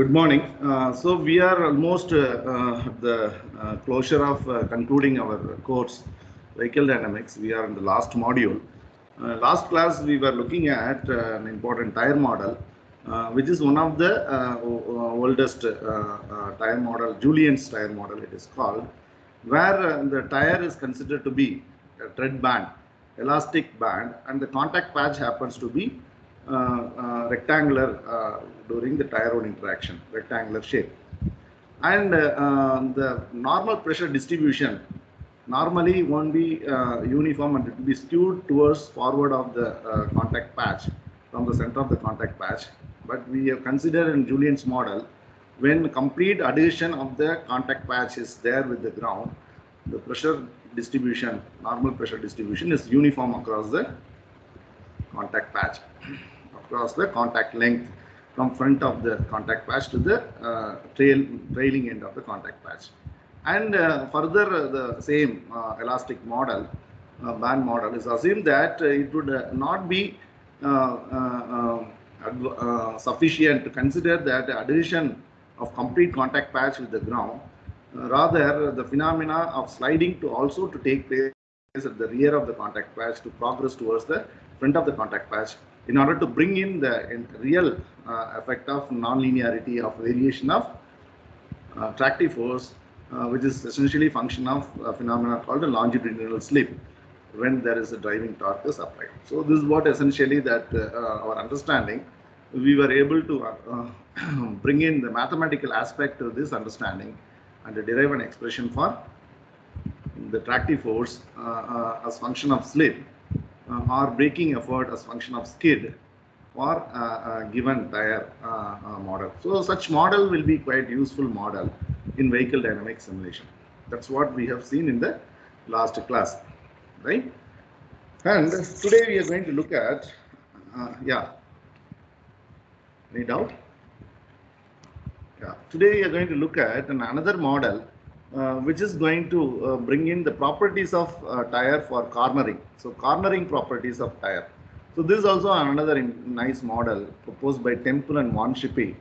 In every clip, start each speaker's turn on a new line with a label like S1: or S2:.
S1: Good morning. Uh, so we are almost uh, uh, the uh, closure of uh, concluding our course, Vehicle Dynamics. We are in the last module. Uh, last class we were looking at an important tire model, which is one of the oldest tire model, Julien's tire model it is called, where the tire is considered to be a tread band, elastic band, and the contact patch happens to be rectangular uh, during the road interaction, rectangular shape. And uh, uh, the normal pressure distribution normally won't be uh, uniform and it will be skewed towards forward of the uh, contact patch from the center of the contact patch. But we have considered in Julien's model when complete adhesion of the contact patch is there with the ground, the pressure distribution, normal pressure distribution is uniform across the contact patch, across the contact length from front of the contact patch to the uh, trail, trailing end of the contact patch. And uh, further, uh, the same uh, elastic model, uh, band model is assumed that it would not be uh, sufficient to consider that adhesion of complete contact patch with the ground. Rather, the phenomena of sliding to also to take place at the rear of the contact patch to progress towards the front of the contact patch in order to bring in the real uh, effect of non-linearity of variation of uh, tractive force, uh, which is essentially function of a phenomena called a longitudinal slip when there is a driving torque is applied. So this is what essentially that our understanding, we were able to uh, bring in the mathematical aspect to this understanding and derive an expression for the tractive force uh, uh, as function of slip or braking effort as function of skid for uh, a given tire uh, uh, model. So such model will be quite useful model in vehicle dynamic simulation. That's what we have seen in the last class, right? And today we are going to look at, uh, yeah. Any doubt? Yeah. Today we are going to look at an another model uh, which is going to uh, bring in the properties of uh, tire for cornering. So cornering properties of tire. So this is also another nice model proposed by Temple and Von Schlippe,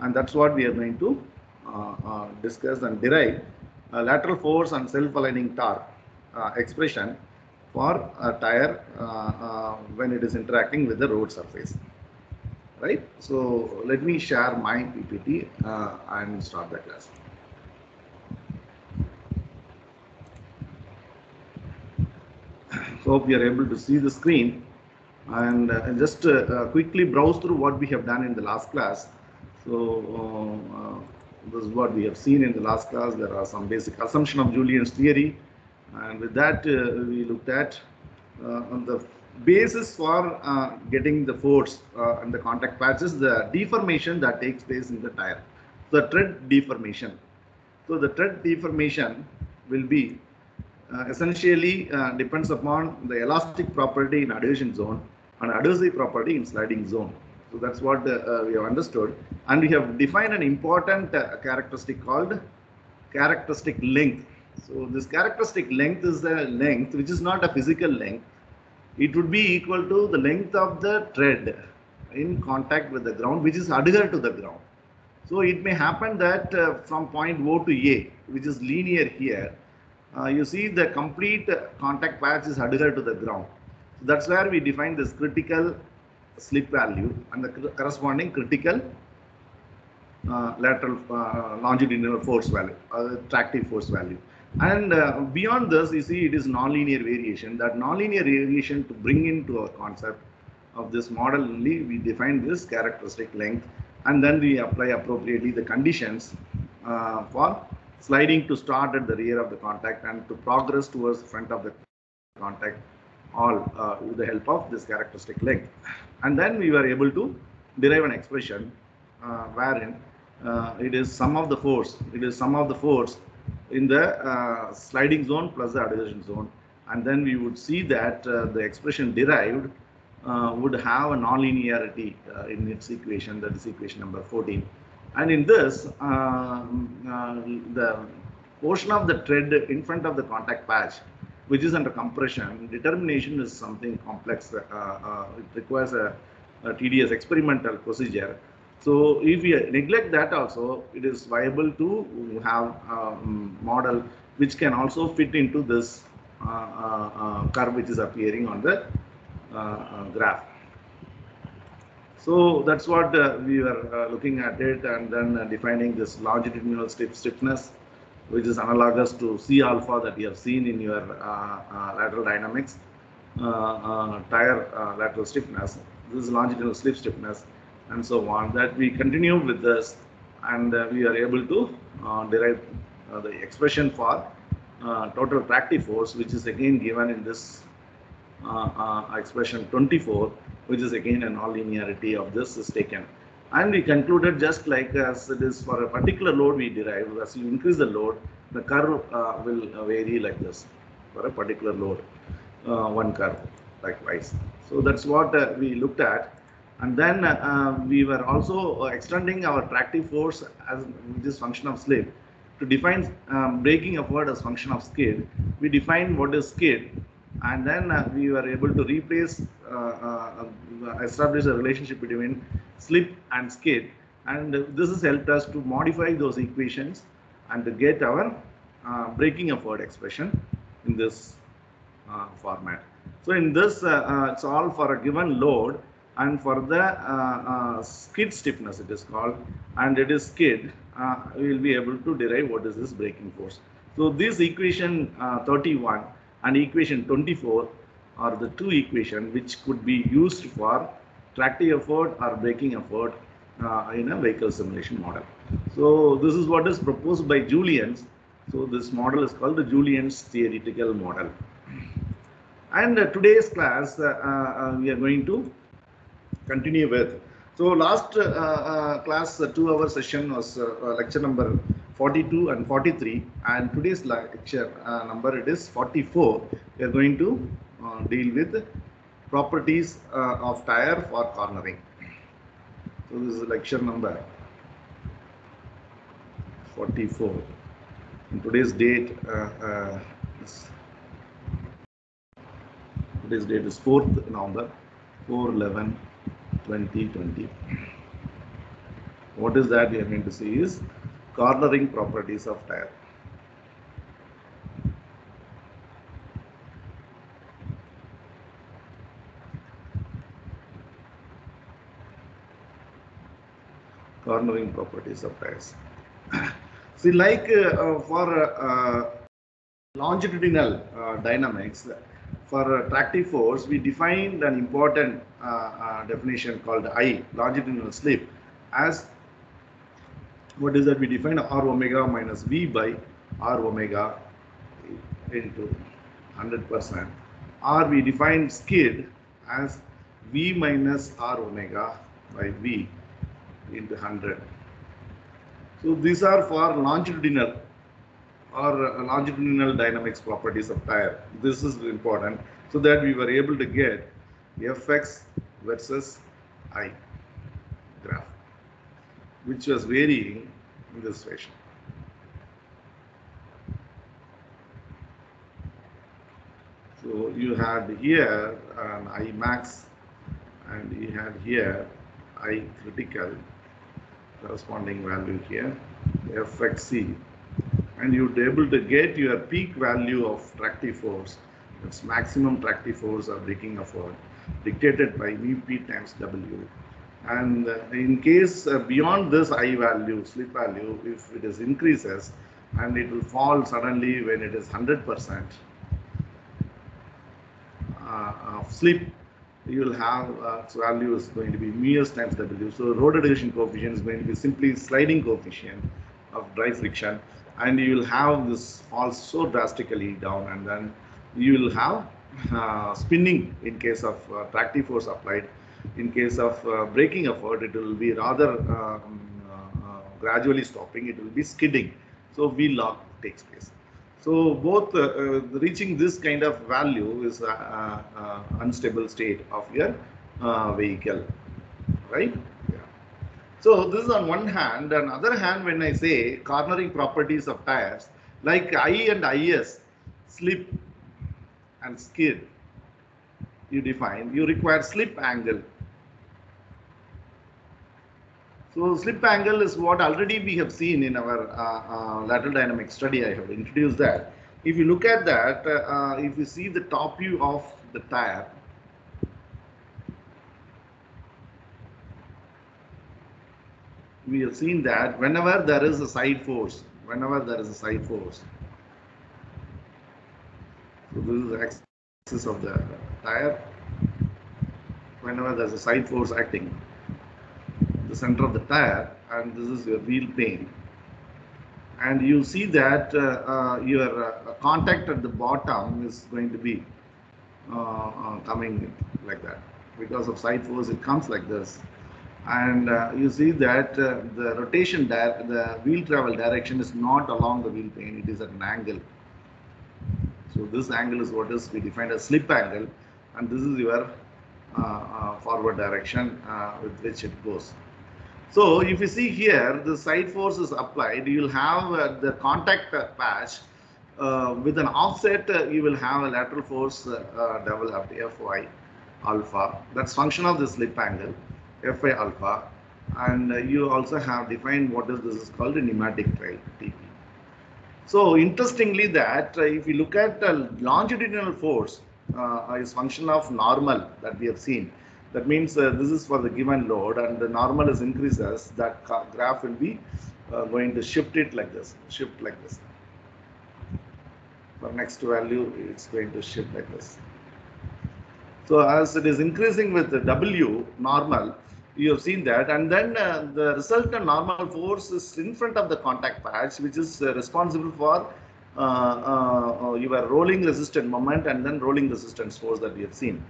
S1: and that's what we are going to uh, uh, discuss and derive uh, lateral force and self-aligning torque uh, expression for a tire uh, uh, when it is interacting with the road surface. Right. So let me share my PPT uh, and start the class. Hope you are able to see the screen and uh, just uh, uh, quickly browse through what we have done in the last class. So uh, uh, this is what we have seen in the last class. There are some basic assumption of Julien's theory, and with that uh, we looked at on the basis for getting the force and the contact patches, the deformation that takes place in the tire, the tread deformation. So the tread deformation will be essentially uh, depends upon the elastic property in adhesion zone and adhesive property in sliding zone. So that's what uh, uh, we have understood. And we have defined an important uh, characteristic called characteristic length. So this characteristic length is the length which is not a physical length. It would be equal to the length of the tread in contact with the ground which is adhered to the ground. So it may happen that uh, from point O to A, which is linear here, uh, you see the complete contact patch is adhered to the ground. So that's where we define this critical slip value and the corresponding critical uh, lateral uh, longitudinal force value, uh, tractive force value. And uh, beyond this, you see it is nonlinear variation. That nonlinear variation to bring into our concept of this model only, we define this characteristic length and then we apply appropriately the conditions uh, for sliding to start at the rear of the contact and to progress towards the front of the contact all uh, with the help of this characteristic length. And then we were able to derive an expression uh, wherein uh, it is sum of the force, it is sum of the force in the uh, sliding zone plus the adhesion zone. And then we would see that uh, the expression derived uh, would have a nonlinearity in its equation, that is equation number 14. And in this, um, uh, the portion of the tread in front of the contact patch, which is under compression, determination is something complex. Uh, uh, it requires a, a tedious experimental procedure. So if we neglect that also, it is viable to have a model which can also fit into this uh, uh, uh, curve which is appearing on the graph. So that's what uh, we were uh, looking at it and then uh, defining this longitudinal stiff stiffness which is analogous to C alpha that you have seen in your lateral dynamics. tire lateral stiffness. This is longitudinal slip stiffness and so on that we continue with this and uh, we are able to uh, derive uh, the expression for total tractive force which is again given in this expression 24 which is again a nonlinearity of this is taken. And we concluded just like as it is for a particular load we derive as you increase the load the curve uh, will vary like this for a particular load uh, one curve likewise. So that's what uh, we looked at. And then uh, we were also extending our tractive force as this function of slip to define um, braking effort as function of skid. We define what is skid and then uh, we were able to replace, uh, uh, establish a relationship between slip and skid. And this has helped us to modify those equations and to get our uh, braking effort expression in this uh, format. So in this, it's all for a given load and for the uh, uh, skid stiffness it is called. And it is skid uh, we will be able to derive what is this breaking force. So this equation uh, 31 and equation 24 are the two equations which could be used for tractive effort or braking effort uh, in a vehicle simulation model so this is what is proposed by Julien's. so this model is called the Julien's theoretical model and uh, today's class we are going to continue with. So last uh, uh, class uh, two hour session was lecture number 42 and 43 and today's lecture number it is 44. We are going to deal with properties of tire for cornering. So this is lecture number 44. And today's date uh, uh, is, today's date is 4th November 4 11 2020. What is that we are going to see is cornering properties of tire. Cornering properties of tires. See, like uh, for uh, longitudinal uh, dynamics, for tractive force, we defined an important uh, uh, definition called I, longitudinal slip, as what is that? We define R omega minus V by R omega into 100%. Or we define skid as V minus R omega by V into 100. So these are for longitudinal or longitudinal dynamics properties of tire. This is important so that we were able to get fx versus i which was varying in this fashion. So you had here an I max and you had here I critical corresponding value here fxc and you'd be able to get your peak value of tractive force, its maximum tractive force or braking effort dictated by mu p times w. And uh, in case uh, beyond this I value, slip value, if it is increases and it will fall suddenly when it is 100% uh, of slip, you will have uh, value is going to be mu times w. So road adhesion coefficient is going to be simply sliding coefficient of dry friction and you will have this fall so drastically down and then you will have uh, spinning in case of uh, tractive force applied. In case of uh, braking effort, it will be rather um, uh, gradually stopping, it will be skidding. So wheel lock takes place. So both uh, uh, reaching this kind of value is unstable state of your vehicle, right? So this is on one hand. On other hand, when I say cornering properties of tires, like I and IS, slip and skid, you define, you require slip angle. So slip angle is what already we have seen in our uh, uh, lateral dynamic study. I have introduced that. If you look at that, uh, if you see the top view of the tire, we have seen that whenever there is a side force, whenever there is a side force, so this is the axis of the tire. Whenever there's a side force acting, the center of the tire, and this is your wheel plane. And you see that uh, uh, your uh, contact at the bottom is going to be uh, coming like that. Because of side force, it comes like this. And uh, you see that uh, the rotation, the wheel travel direction is not along the wheel plane, it is at an angle. So this angle is what is we defined as slip angle, and this is your uh, forward direction with which it goes. So if you see here, the side force is applied, you'll have uh, the contact uh, patch uh, with an offset, uh, you will have a lateral force uh, uh, developed Fy alpha. That's function of the slip angle, Fy alpha. And you also have defined what is this is called a pneumatic trail, TP. So interestingly that if you look at the longitudinal force is function of normal that we have seen. That means uh, this is for the given load and the normal is increases that graph will be uh, going to shift it like this, shift like this. For next value it's going to shift like this. So as it is increasing with the W normal, you have seen that, and then uh, the resultant normal force is in front of the contact patch, which is uh, responsible for uh, uh, uh, your rolling resistant moment and then rolling resistance force that we have seen.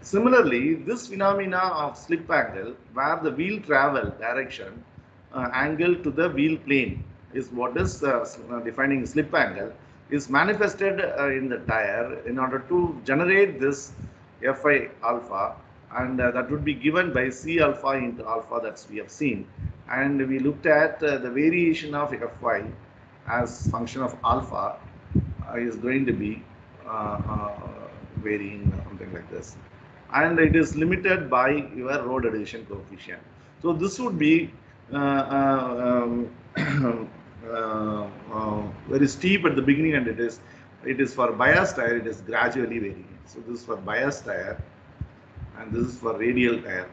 S1: Similarly, this phenomena of slip angle, where the wheel travel direction uh, angle to the wheel plane is what is uh, uh, defining slip angle, is manifested uh, in the tire in order to generate this Fi alpha, and uh, that would be given by C alpha into alpha that we have seen. And we looked at uh, the variation of Fy as function of alpha is going to be varying something like this and it is limited by your road adhesion coefficient. So this would be uh, uh, um, uh, uh, very steep at the beginning and it is it is for bias tire it is gradually varying. So this is for bias tire and this is for radial tire.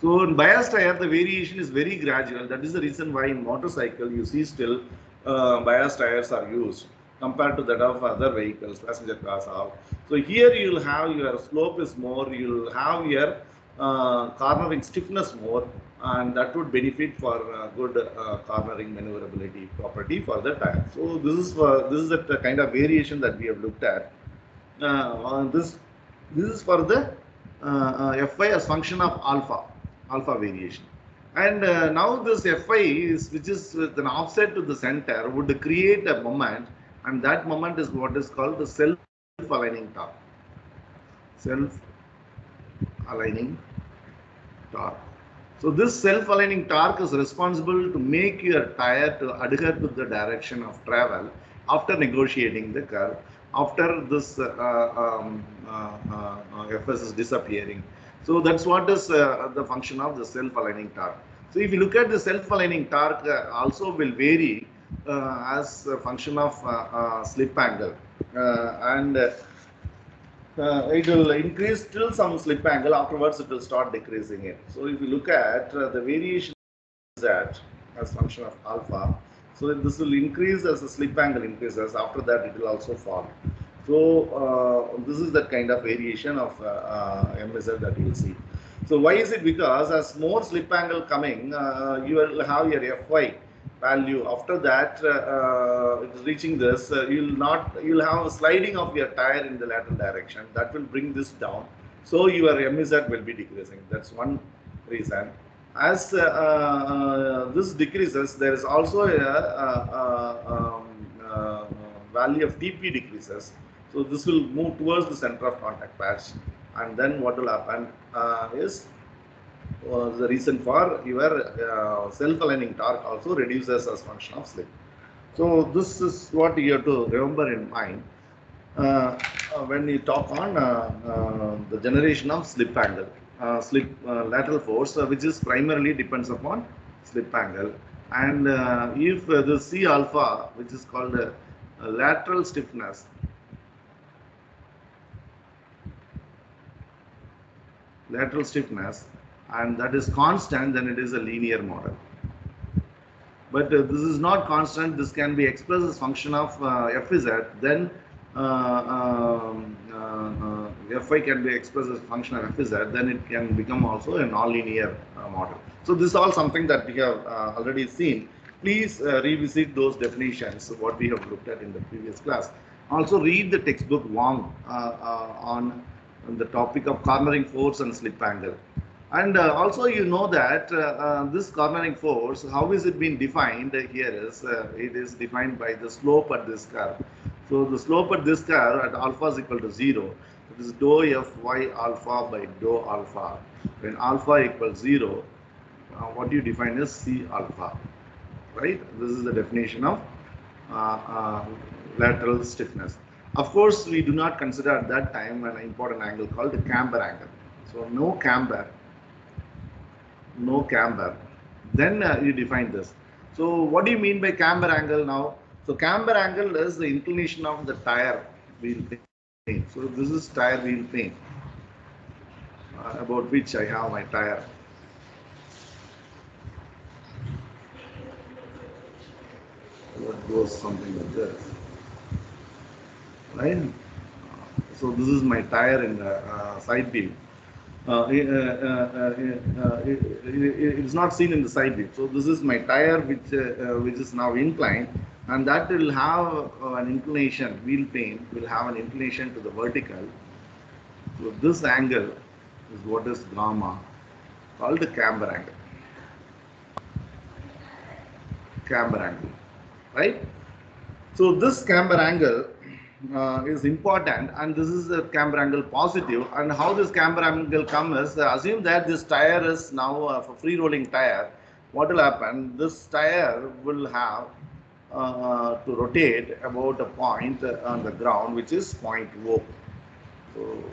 S1: So in bias tire, the variation is very gradual. That is the reason why in motorcycle you see still uh, bias tires are used compared to that of other vehicles, passenger cars are. So here you'll have your slope is more, you'll have your uh, cornering stiffness more, and that would benefit for uh, good uh, cornering maneuverability property for the tire. So this is for this is the kind of variation that we have looked at. Uh, uh, this this is for the uh, uh, Fy as function of alpha, alpha variation. And uh, now this Fy is, which is with an offset to the center, would create a moment, and that moment is what is called the self-aligning torque. Self-aligning torque. So this self-aligning torque is responsible to make your tire to adhere to the direction of travel after negotiating the curve, after this uh, um, uh, uh, Fs is disappearing. So that's what is uh, the function of the self-aligning torque. So if you look at the self-aligning torque, uh, also will vary as a function of uh, uh, slip angle, uh, and uh, uh, it will increase till some slip angle. Afterwards, it will start decreasing it. So if you look at uh, the variation that as function of alpha, so this will increase as the slip angle increases. After that, it will also fall. So uh, this is the kind of variation of uh, uh, MSL that you will see. So why is it? Because as more slip angle coming, uh, you will have your Fy value. After that, uh, uh, reaching this, uh, you'll not, you'll have a sliding of your tire in the lateral direction. That will bring this down. So your MZ will be decreasing. That's one reason. As this decreases, there is also a, um, value of TP decreases. So this will move towards the center of contact patch. And then what will happen uh, is uh, the reason for your uh, self-aligning torque also reduces as function of slip. So this is what you have to remember in mind uh, uh, when you talk on the generation of slip angle. slip lateral force, which is primarily depends upon slip angle. And if the C alpha, which is called lateral stiffness, lateral stiffness, and that is constant, then it is a linear model. But uh, this is not constant. This can be expressed as function of uh, Fz. Then uh, um, uh, Fy can be expressed as function of Fz. Then it can become also a nonlinear model. So this is all something that we have already seen. Please uh, revisit those definitions, what we have looked at in the previous class. Also read the textbook Wong uh, uh, on the topic of cornering force and slip angle. And uh, also you know that uh, uh, this cornering force, how is it being defined here is, uh, it is defined by the slope at this curve. So the slope at this curve at alpha is equal to 0. It is dou f y alpha by dou alpha. When alpha equals 0, uh, what you define is C alpha, right? This is the definition of uh, lateral stiffness. Of course, we do not consider at that time an important angle called the camber angle. So no camber, no camber. Then uh, you define this. So what do you mean by camber angle now? So camber angle is the inclination of the tire wheel plane. So this is tire wheel plane uh, about which I have my tire. What goes something like this, right? So this is my tire in the uh, side view. It, it- it's not seen in the side view. So this is my tire which uh, uh, which is now inclined and that will have uh, an inclination, wheel plane will have an inclination to the vertical. So this angle is what is gamma called the camber angle. Camber angle, right? So this camber angle uh, is important and this is the camber angle positive. And how this camber angle comes is uh, assume that this tire is now a free rolling tire. What will happen? This tire will have uh, to rotate about a point uh, on the ground which is point O. So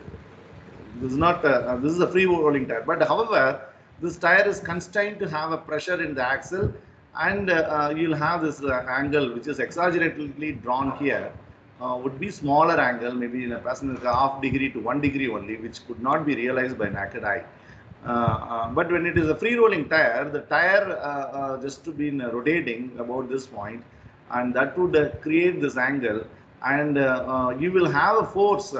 S1: this is not a, uh, this is a free rolling tire. But however this tire is constrained to have a pressure in the axle and uh, uh, you'll have this uh, angle which is exaggeratedly drawn here uh, would be smaller angle, maybe in a passenger half degree to one degree only, which could not be realized by naked eye. Uh, uh, but when it is a free rolling tire, the tire uh, uh just to be rotating about this point, and that would uh, create this angle, and uh, you will have a force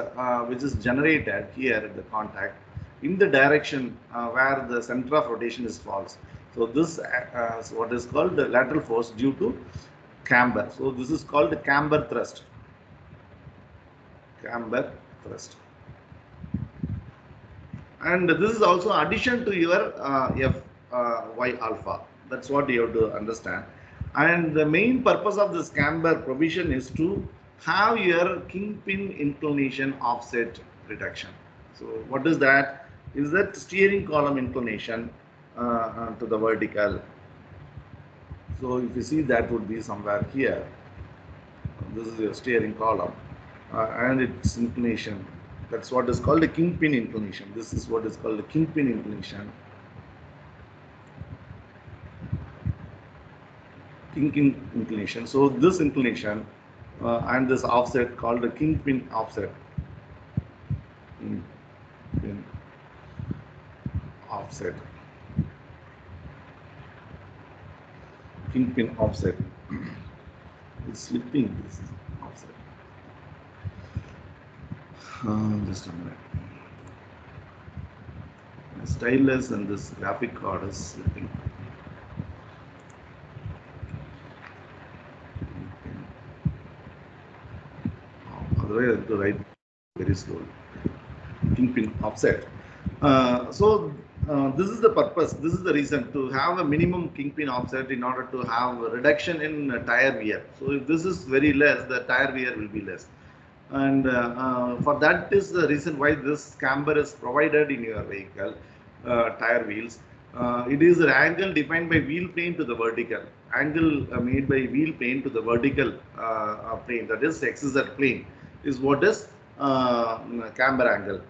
S1: which is generated here at the contact in the direction where the center of rotation is false. So this is what is called the lateral force due to camber. So this is called the camber thrust camber thrust. And this is also addition to your uh, F uh, Y alpha. That's what you have to understand. And the main purpose of this camber provision is to have your kingpin inclination offset reduction. So what is that? Is that steering column inclination uh, uh, to the vertical. So if you see that would be somewhere here. This is your steering column and its inclination. That's what is called a kingpin inclination. This is what is called a kingpin inclination. Kingpin inclination. So this inclination uh, and this offset called the kingpin offset. Kingpin offset. Kingpin offset. It's slipping this Uh, just a minute. Stylus and this graphic card is slipping. Otherwise, I have to write very slowly. Kingpin offset. Uh, so uh, this is the purpose. This is the reason to have a minimum kingpin offset in order to have a reduction in tire wear. So if this is very less, the tire wear will be less and uh, uh, for that is the reason why this camber is provided in your vehicle uh, tire wheels. It is an angle defined by wheel plane to the vertical angle made by wheel plane to the vertical plane. That is xz plane is what is uh, camber angle.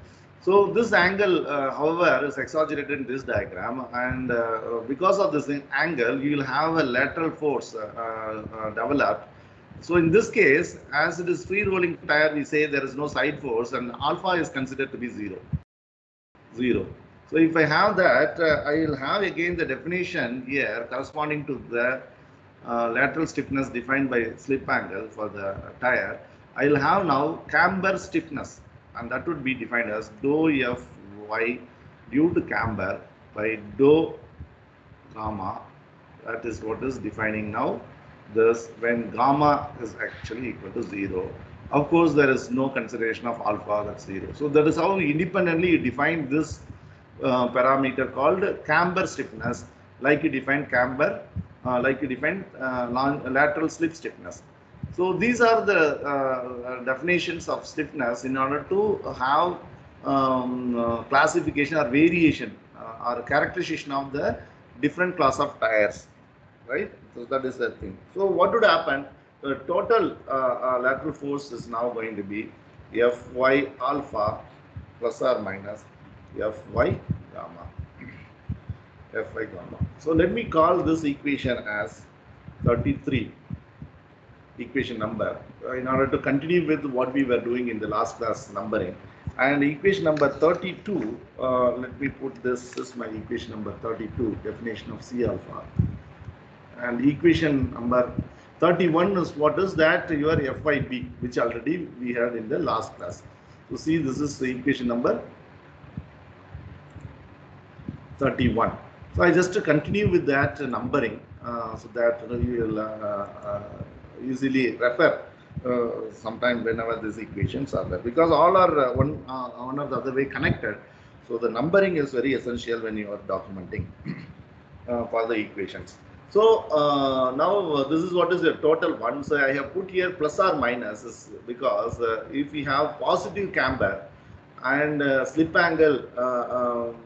S1: So this angle, uh, however, is exaggerated in this diagram, and uh, because of this angle, you will have a lateral force uh, developed. So in this case, as it is free rolling tire, we say there is no side force, and alpha is considered to be zero. Zero. So if I have that, uh, I will have again the definition here corresponding to the uh, lateral stiffness defined by slip angle for the tire. I will have now camber stiffness and that would be defined as dou f y due to camber by dou gamma that is what is defining now this when gamma is actually equal to 0 of course there is no consideration of alpha that's 0 so that is how independently you define this uh, parameter called camber stiffness like you define camber uh, like you define uh, lateral slip stiffness. So these are the uh, definitions of stiffness in order to have um, uh, classification or variation uh, or characterization of the different class of tires, right? So that is the thing. So what would happen? The total uh, uh, lateral force is now going to be Fy alpha plus or minus Fy gamma. Fy gamma. So let me call this equation as 33 equation number uh, in order to continue with what we were doing in the last class numbering. And equation number 32, uh, let me put this, this is my equation number 32, definition of C alpha. And equation number 31 is what is that your FYB, which already we had in the last class. So see, this is the equation number 31. So I just continue with that numbering uh, so that you will uh, uh, easily refer uh, sometime whenever these equations are there because all are uh, one uh, one or the other way connected so the numbering is very essential when you are documenting uh, for the equations so uh, now uh, this is what is the total one so i have put here plus or minus because if we have positive camber and slip angle um,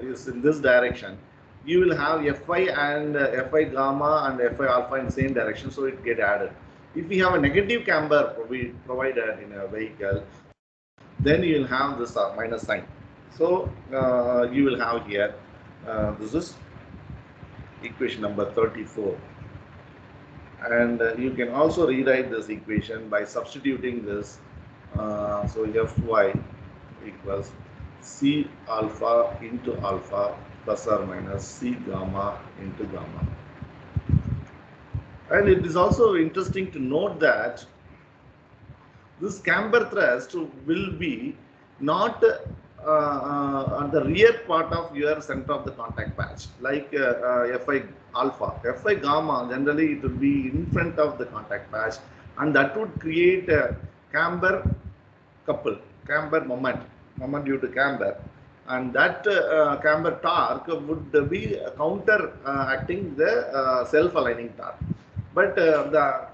S1: is in this direction you will have Fy and uh, Fy gamma and Fy alpha in same direction, so it get added. If we have a negative camber we provided in a vehicle, then you will have this uh, minus sign. So uh, you will have here, uh, this is equation number 34. And uh, you can also rewrite this equation by substituting this. Uh, so Fy equals C alpha into alpha plus or minus C gamma into gamma. And it is also interesting to note that this camber thrust will be not uh, uh, on the rear part of your center of the contact patch like uh, uh Fi alpha. Fi gamma generally it will be in front of the contact patch and that would create a camber couple, camber moment, moment due to camber and that uh, camber torque would be counter uh, acting the uh, self-aligning torque. But the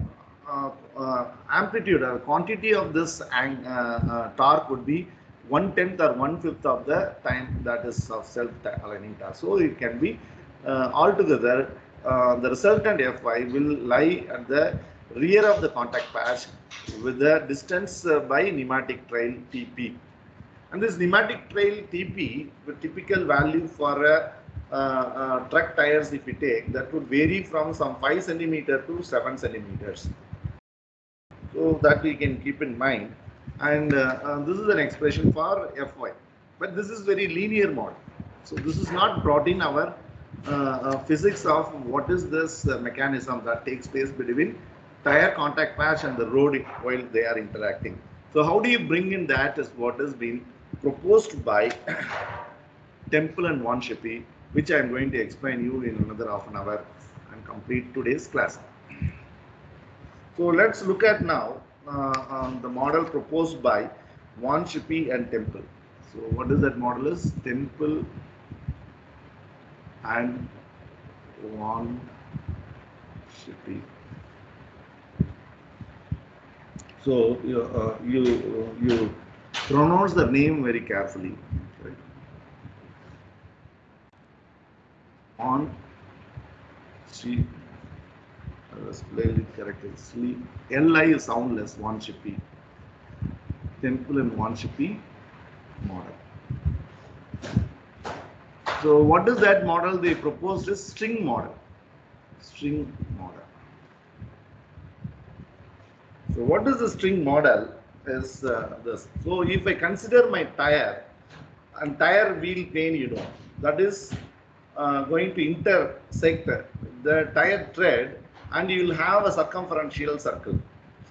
S1: amplitude or quantity of this torque would be one tenth or one fifth of the time that is of self-aligning torque. So it can be altogether the resultant Fy will lie at the rear of the contact patch with the distance by pneumatic trail TP and this pneumatic trail TP, the typical value for a uh, uh, truck tires if we take, that would vary from some 5 centimeter to 7 centimeters. So that we can keep in mind. And uh, uh this is an expression for Fy. But this is very linear model. So this is not brought in our uh, physics of what is this mechanism that takes place between tire contact patch and the road while they are interacting. So how do you bring in that is what has been proposed by Temple and Von Schlippe, which I am going to explain you in another half an hour and complete today's class. So let's look at now um, the model proposed by Von Schlippe and Temple. So what is that model is? Temple and Von Schlippe. So you, uh, you, you pronounce the name very carefully. Right? On street, I was spelled it correctly. Li is soundless, Von Schlippe. Temple and Von Schlippe model. So what is that model they proposed is string model. String model. So what is the string model is uh, this. So if I consider my tire and tire wheel plane, you know, that is uh, going to intersect the tire tread and you will have a circumferential circle.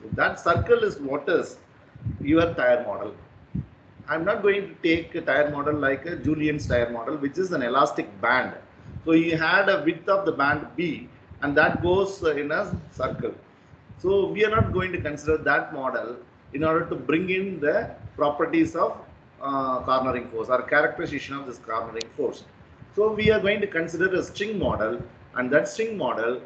S1: So that circle is what is your tire model. I'm not going to take a tire model like a Julien's tire model, which is an elastic band. So you had a width of the band B and that goes in a circle. So we are not going to consider that model in order to bring in the properties of uh, cornering force or characterization of this cornering force. So we are going to consider a string model and that string model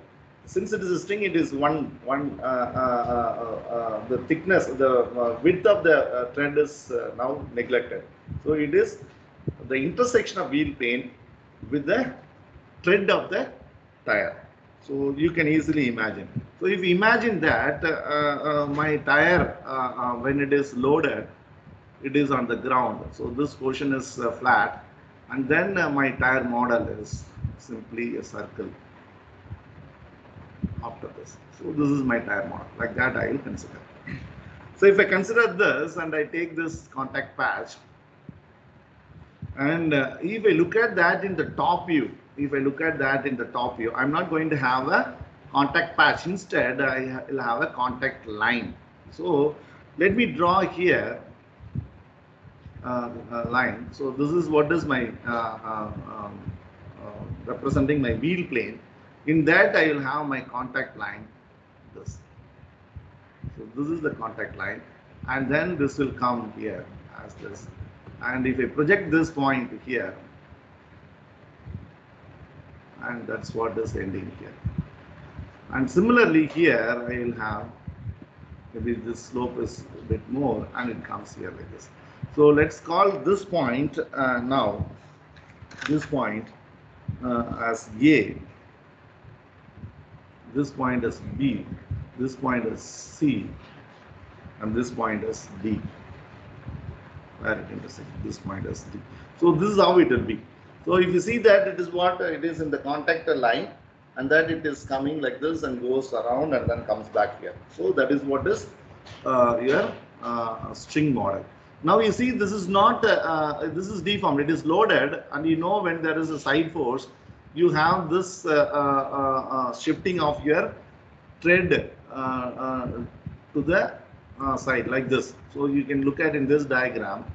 S1: since it is a string, it is one one uh, uh, uh, the thickness, the width of the thread is now neglected. So it is the intersection of wheel plane with the tread of the tire. So you can easily imagine. So if you imagine that uh, uh, my tire, uh, when it is loaded, it is on the ground. So this portion is flat and then my tire model is simply a circle after this. So this is my tire model. Like that I will consider. So if I consider this and I take this contact patch and uh, if I look at that in the top view, if I look at that in the top view, I'm not going to have a contact patch. Instead, I will have a contact line. So let me draw here uh, line. So this is what is my uh, uh um, uh, representing my wheel plane. In that, I will have my contact line, this. So this is the contact line. And then this will come here as this. And if I project this point here, and that's what is ending here. And similarly here, I will have, maybe this slope is a bit more and it comes here like this. So let's call this point uh, now, this point uh, as A this point is B, this point is C, and this point is D. Where it intersects, this point is D. So this is how it will be. So if you see that it is what it is in the contactor line, and that it is coming like this and goes around and then comes back here. So that is what is uh, your uh, string model. Now you see this is not, uh, uh this is deformed, it is loaded and you know when there is a side force, you have this uh, uh, uh, uh, shifting of your tread uh, uh, to the side like this. So you can look at in this diagram,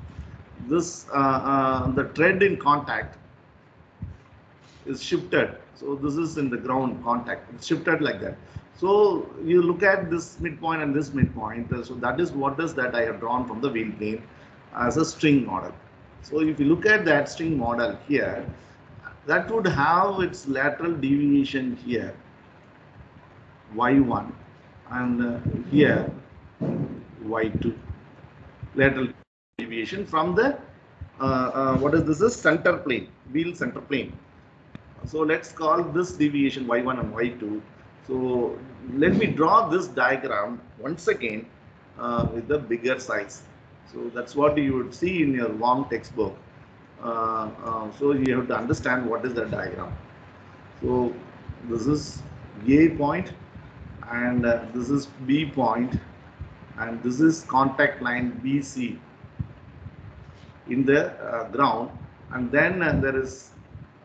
S1: this the trend in contact is shifted. So this is in the ground contact. It's shifted like that. So you look at this midpoint and this midpoint. So that is what is that I have drawn from the wheel plane as a string model. So if you look at that string model here, that would have its lateral deviation here y1 and uh, here y2 lateral deviation from the uh, uh, what is this is center plane wheel center plane. So let's call this deviation y1 and y2 so let me draw this diagram once again uh, with the bigger size. So that's what you would see in your Wong textbook so you have to understand what is the diagram. So this is A point and uh, this is B point and this is contact line BC in the uh, ground and then uh, there is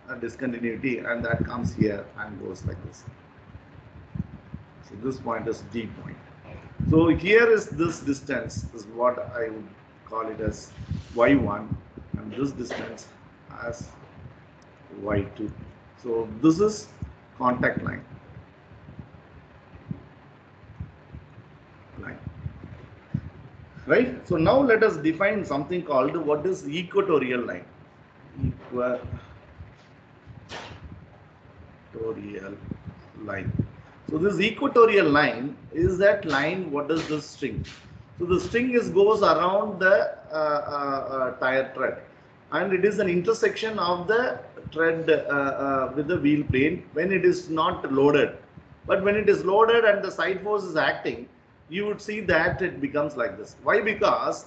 S1: a discontinuity and that comes here and goes like this. So this point is D point. So here is this distance is what I would call it as Y1 and this distance as y2 so this is contact line. Line. Right? So now let us define something called what is equatorial line. Equatorial line. So this equatorial line is that line what is this string so the string is goes around the uh, uh, uh, tire tread and it is an intersection of the tread uh, uh, with the wheel plane when it is not loaded. But when it is loaded and the side force is acting, you would see that it becomes like this. Why? Because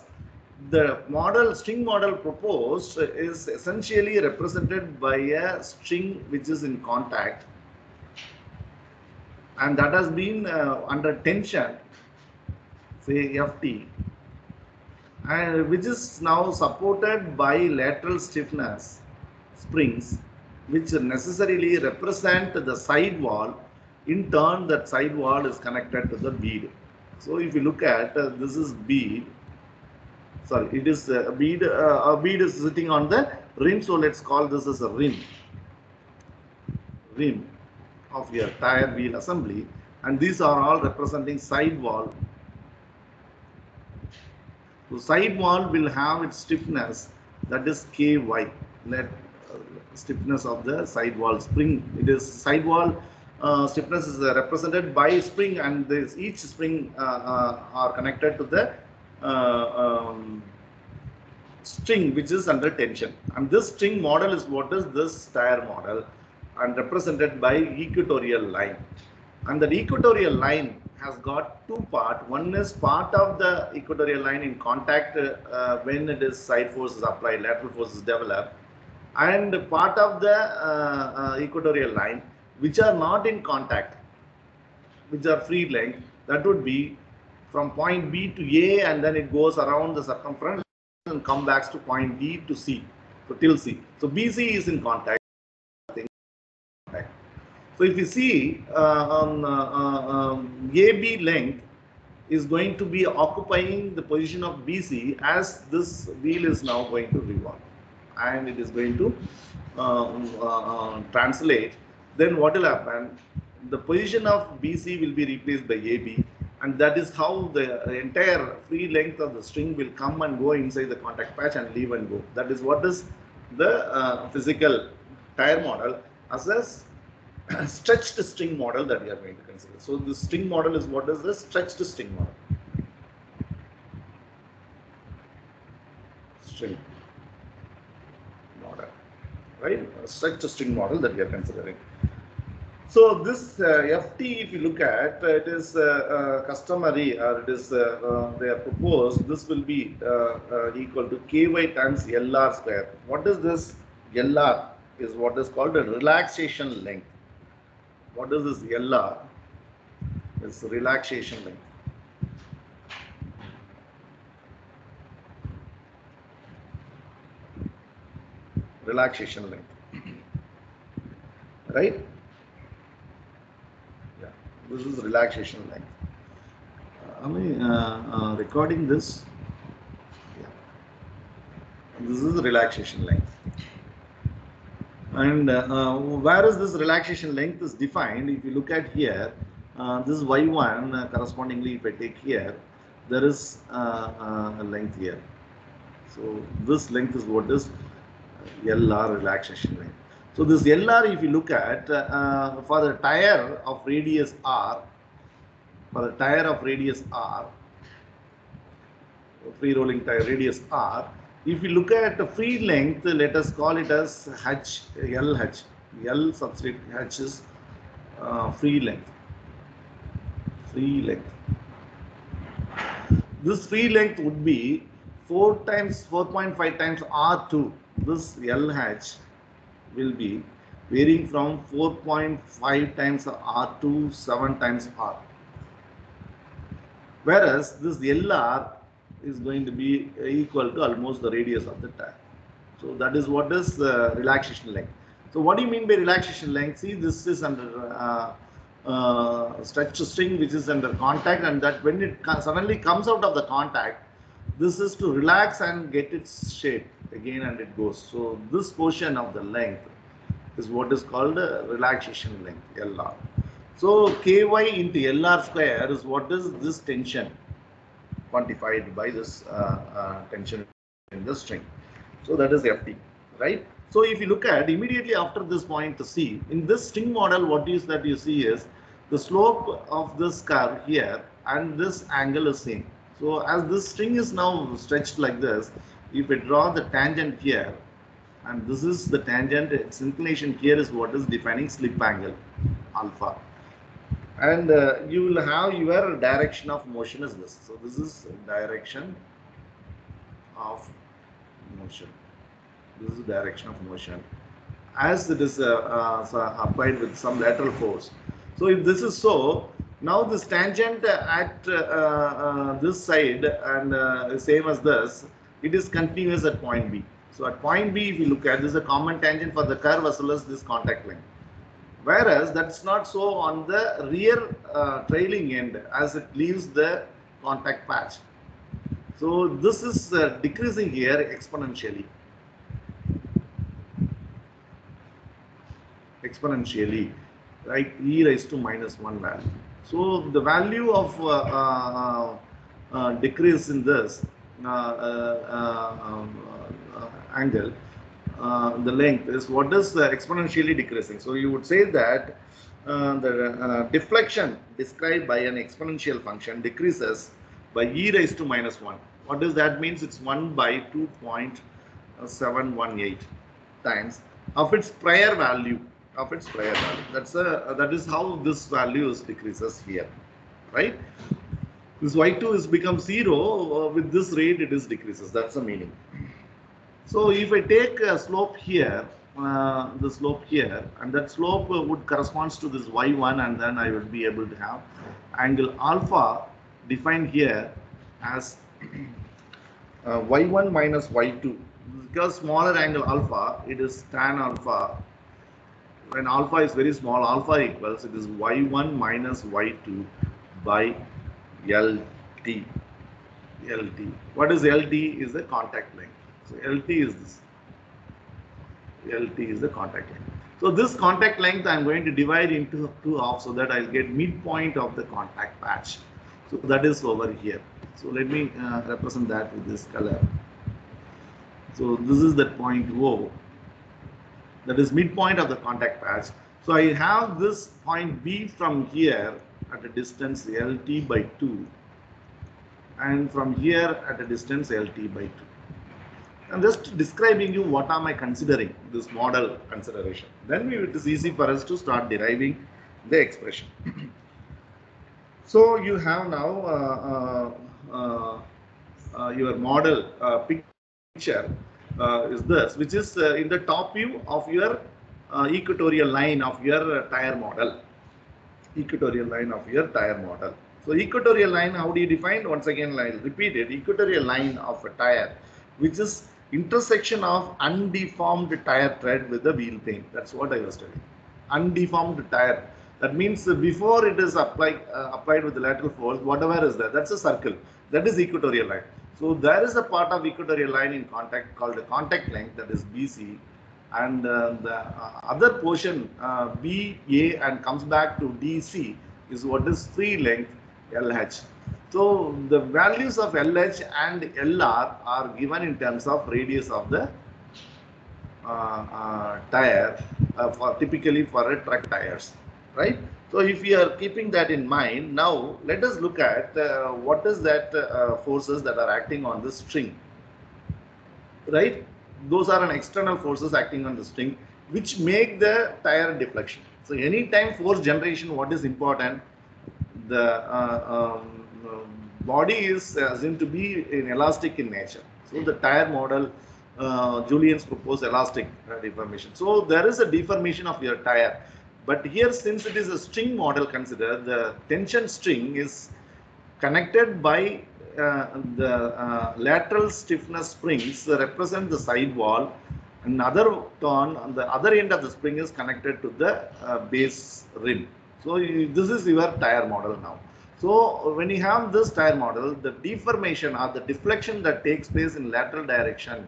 S1: the model string model proposed is essentially represented by a string which is in contact and that has been uh, under tension say ft and which is now supported by lateral stiffness springs which necessarily represent the side wall. In turn that side wall is connected to the bead. So if you look at uh, this is bead. Sorry it is a bead uh, a bead is sitting on the rim so let's call this as a rim. Rim of your tire wheel assembly. And these are all representing side wall so side wall will have its stiffness. That is ky net uh, stiffness of the side wall spring. It is side wall uh, stiffness is uh, represented by spring and this each spring uh, are connected to the um, string which is under tension. And this string model is what is this tire model and represented by equatorial line. And that equatorial line has got two part. One is part of the equatorial line in contact uh, when it is side forces applied lateral forces developed and part of the uh, uh, equatorial line which are not in contact which are free length that would be from point B to A and then it goes around the circumference and come back to point D to C so till C. So BC is in contact so if you see uh, um, uh, um, AB length is going to be occupying the position of BC as this wheel is now going to revolve. And it is going to um, uh, translate. Then what will happen? The position of BC will be replaced by AB and that is how the entire free length of the string will come and go inside the contact patch and leave and go. That is what is the uh, physical tire model as a stretched string model that we are going to consider. So the string model is what is the stretched string model? String model, right? A stretched string model that we are considering. So this uh, FT, if you look at, uh, it is uh, uh customary or it is uh, uh, they are proposed. This will be equal to ky times LR square. What is this? LR is what is called a relaxation length what is this LR? It's relaxation length. Relaxation length. right? Yeah, this is relaxation length. Uh, I uh, uh, recording this. Yeah. This is the relaxation length. And uh, uh, whereas this relaxation length is defined, if you look at here, uh, this y1 uh, correspondingly if I take here, there is uh, uh, a length here. So this length is what is LR relaxation length. So this LR if you look at for the tire of radius R, for the tire of radius R, free rolling tire radius R, if you look at the free length, let us call it as H, LH. L substrate H is uh, free length. Free length. This free length would be 4 times 4.5 times R2. This LH will be varying from 4.5 times R2, 7 times R. Whereas this LR is going to be equal to almost the radius of the tire. So that is what is the relaxation length. So what do you mean by relaxation length? See, this is under uh, uh, stretch string which is under contact and that when it suddenly comes out of the contact, this is to relax and get its shape again and it goes. So this portion of the length is what is called a relaxation length, LR. So Ky into LR square is what is this tension quantified by this uh, uh, tension in the string. So that is Ft, right? So if you look at immediately after this point C, in this string model, what is that you see is the slope of this curve here and this angle is same. So as this string is now stretched like this, if we draw the tangent here, and this is the tangent, its inclination here is what is defining slip angle, alpha and uh, you will have your direction of motion is this. So this is direction of motion. This is direction of motion. As it is uh, uh, applied with some lateral force. So if this is so, now this tangent at uh, uh, this side and uh, same as this, it is continuous at point B. So at point B, if you look at this is a common tangent for the curve as well as this contact length. Whereas that's not so on the rear uh, trailing end as it leaves the contact patch. So this is uh, decreasing here exponentially. Exponentially, right? E raised to minus 1 value. So the value of uh, uh, uh, decrease in this uh, uh, um, angle, uh, the length is what is uh, exponentially decreasing. So you would say that uh, the uh, deflection described by an exponential function decreases by e raised to minus 1. What does that means? It's 1 by 2.718 times of its prior value of its prior value. That's a, that is how this value is decreases here, right? This y2 is become 0 uh, with this rate it is decreases. That's the meaning. So if I take a slope here, uh, the slope here, and that slope would corresponds to this y1, and then I would be able to have angle alpha defined here as uh, y1 minus y2. Because smaller angle alpha, it is tan alpha. When alpha is very small, alpha equals it is y1 minus y2 by LT. LT. What is LT? Is the contact length. LT is this. LT is the contact length. So this contact length I'm going to divide into two halves so that I'll get midpoint of the contact patch. So that is over here. So let me uh, represent that with this color. So this is the point O. That is midpoint of the contact patch. So I have this point B from here at a distance LT by 2 and from here at a distance LT by 2. I'm just describing you what am I considering this model consideration. Then we, it is easy for us to start deriving the expression. so you have now uh, uh, uh, uh your model uh, picture is this, which is in the top view of your equatorial line of your tire model. Equatorial line of your tire model. So equatorial line, how do you define? Once again, I'll repeat it. Equatorial line of a tire, which is intersection of undeformed tire tread with the wheel plane. That's what I was telling. Undeformed tire. That means before it is applied uh, applied with the lateral force, whatever is there, that's a circle. That is equatorial line. So there is a part of equatorial line in contact called the contact length, that is BC, and uh, the uh, other portion uh, BA and comes back to DC is what is free length LH. So the values of LH and LR are given in terms of radius of the uh, uh, tire uh, for typically for a truck tires, right? So if you are keeping that in mind, now let us look at uh, what is that uh, forces that are acting on the string, right? Those are an external forces acting on the string which make the tire deflection. So anytime force generation, what is important? The uh, um, body is assumed to be elastic in nature. So the tire model, uh, Julien's proposed elastic uh, deformation. So there is a deformation of your tire. But here, since it is a string model Consider the tension string is connected by uh, the uh, lateral stiffness springs represent the sidewall. Another turn on the other end of the spring is connected to the uh, base rim. So this is your tire model now. So when you have this tire model, the deformation or the deflection that takes place in lateral direction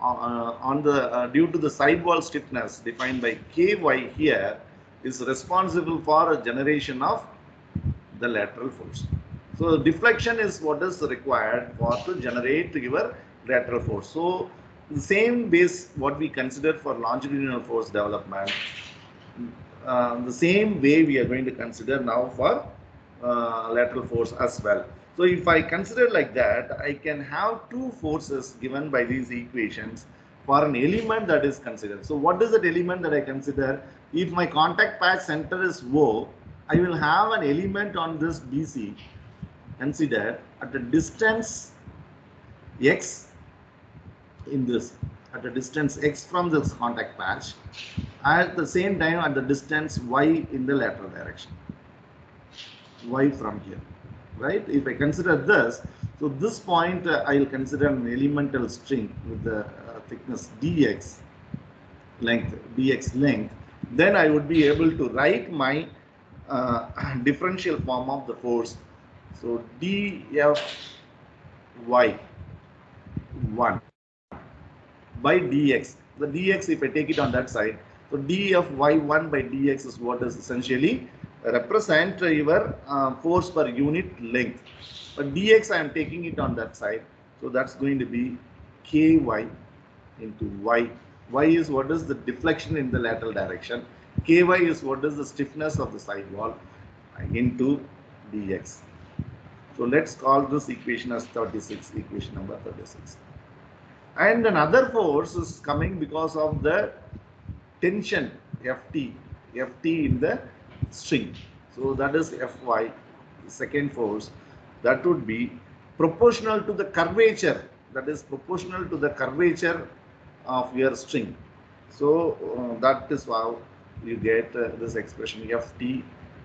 S1: uh, uh, on the uh, due to the sidewall stiffness defined by ky here is responsible for a generation of the lateral force. So deflection is what is required for to generate your lateral force. So the same base what we consider for longitudinal force development, uh, the same way we are going to consider now for uh, lateral force as well. So if I consider like that, I can have two forces given by these equations for an element that is considered. So what is that element that I consider? If my contact patch center is O, I will have an element on this BC considered at a distance x in this at a distance x from this contact patch at the same time at the distance y in the lateral direction y from here right? If i consider this so this point uh, i will consider an elemental string with the uh, thickness dx length dx length. Then i would be able to write my uh, differential form of the force. So df y 1 by dx. The dx, if I take it on that side, so d of y1 by dx is what is essentially represent your uh, force per unit length. But dx, I am taking it on that side. So that's going to be ky into y. y is what is the deflection in the lateral direction. ky is what is the stiffness of the side wall into dx. So let's call this equation as 36, equation number 36 and another force is coming because of the tension ft ft in the string. So that is fy second force. That would be proportional to the curvature. That is proportional to the curvature of your string. So uh, that is how you get uh, this expression ft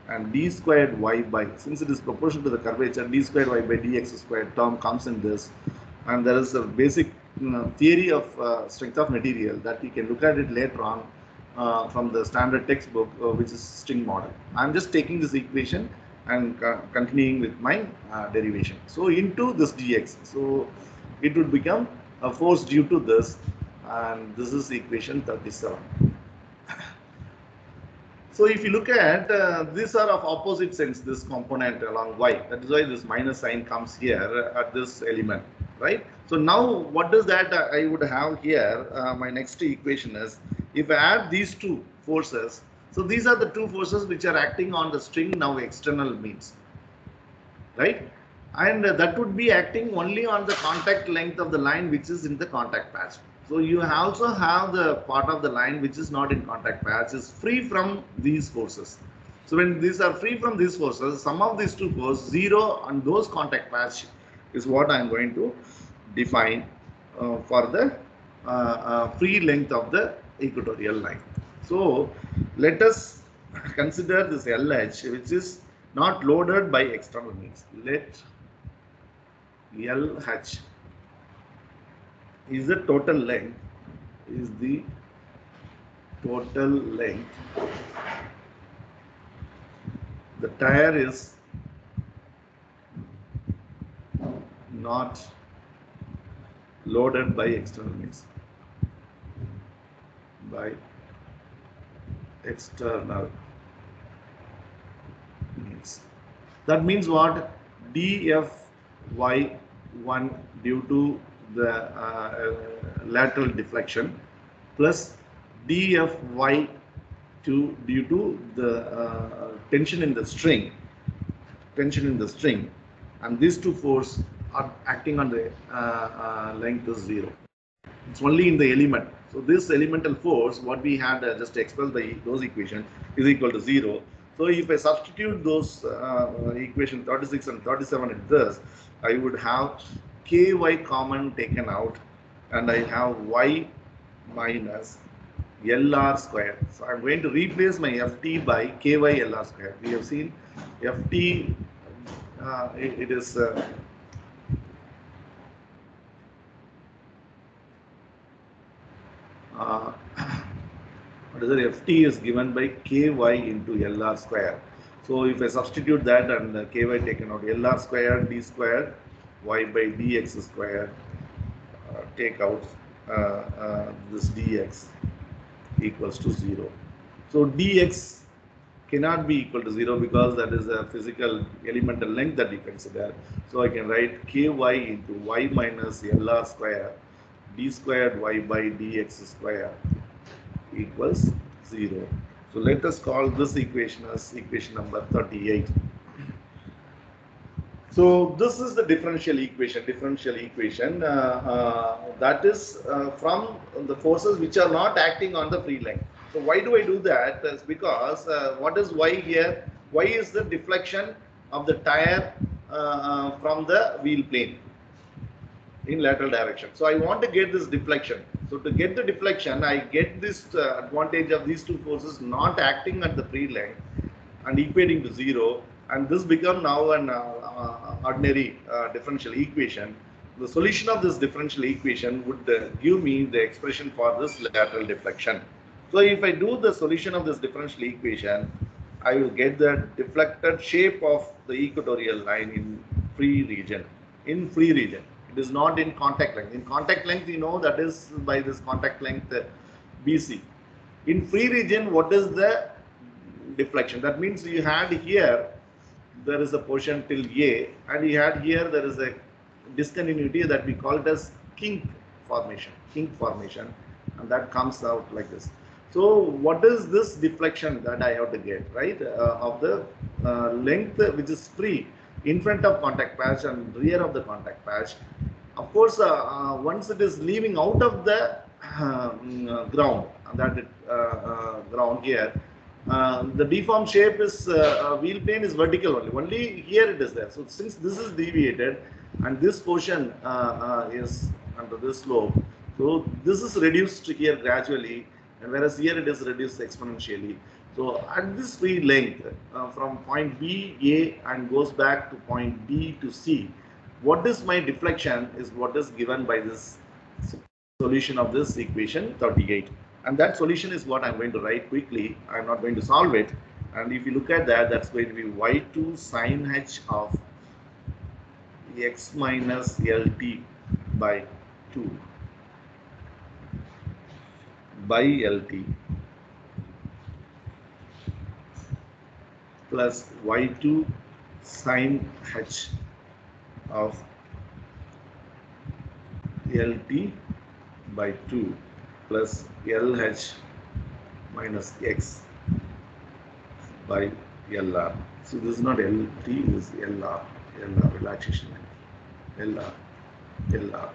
S1: and d squared y by since it is proportional to the curvature d squared y by dx squared term comes in this. And there is a basic theory of uh, strength of material that you can look at it later on. uh, from the standard textbook, uh, which is string model. I'm just taking this equation and continuing with my derivation. So into this dx. So it would become a force due to this and this is equation 37. So if you look at, uh, these are of opposite sense, this component along y. That is why this minus sign comes here at this element, right? So now what does that uh, I would have here, uh, my next equation is, if I add these two forces, so these are the two forces which are acting on the string now external means, right? And that would be acting only on the contact length of the line which is in the contact patch. So you also have the part of the line which is not in contact patch is free from these forces. So when these are free from these forces, some of these two forces, zero on those contact patch is what I am going to define uh, for the uh, uh, free length of the equatorial line. So let us consider this LH which is not loaded by external means. Let LH is the total length is the total length the tire is not loaded by external means by external means that means what? Dfy1 due to the uh, lateral deflection plus dfy2 due to the uh, tension in the string tension in the string. And these two force are acting on the uh, uh, length is zero. It's only in the element. So this elemental force, what we had uh, just expressed by those equations, is equal to zero. So if I substitute those uh, equation 36 and 37 in this, I would have ky common taken out and I have y minus LR square. So I'm going to replace my FT by KY LR square. We have seen FT, uh, it, it is uh, uh, what is it, ft is given by ky into lr square. So if I substitute that and uh, ky taken out, lr square d square y by dx square, uh, take out uh, uh this dx equals to 0. So dx cannot be equal to 0 because that is a physical elemental length that you consider. So I can write ky into y minus lr square d squared y by dx square equals 0. So let us call this equation as equation number 38. So this is the differential equation, differential equation uh, uh, that is uh, from the forces which are not acting on the free length. So why do I do that? That's because uh, what is y here? Y is the deflection of the tire uh, uh, from the wheel plane in lateral direction. So I want to get this deflection. So to get the deflection, I get this uh, advantage of these two forces not acting at the free length and equating to zero. And this become now an uh, uh, ordinary uh, differential equation. The solution of this differential equation would uh, give me the expression for this lateral deflection. So if I do the solution of this differential equation, I will get the deflected shape of the equatorial line in free region. In free region. It is not in contact length. In contact length, you know that is by this contact length uh, BC. In free region, what is the deflection? That means you had here, there is a portion till A, and you had here, there is a discontinuity that we call it as kink formation, kink formation, and that comes out like this. So what is this deflection that I have to get, right, uh, of the uh, length which is free in front of contact patch and rear of the contact patch. Of course, uh, uh once it is leaving out of the uh, mm, uh ground, uh, that it, uh, ground here, the deformed shape is wheel plane is vertical only. Only here it is there. So since this is deviated and this portion is under this slope, so this is reduced here gradually and whereas here it is reduced exponentially. So at this free length uh, from point B, A and goes back to point B to C, what is my deflection is what is given by this solution of this equation 38. And that solution is what I'm going to write quickly. I'm not going to solve it. And if you look at that, that's going to be y2 sine h of x minus LT by 2 by LT plus y2 sine h of LT by 2 plus LH minus x by LR. So this is not LT, this is LR, LR relaxation, LR, LR.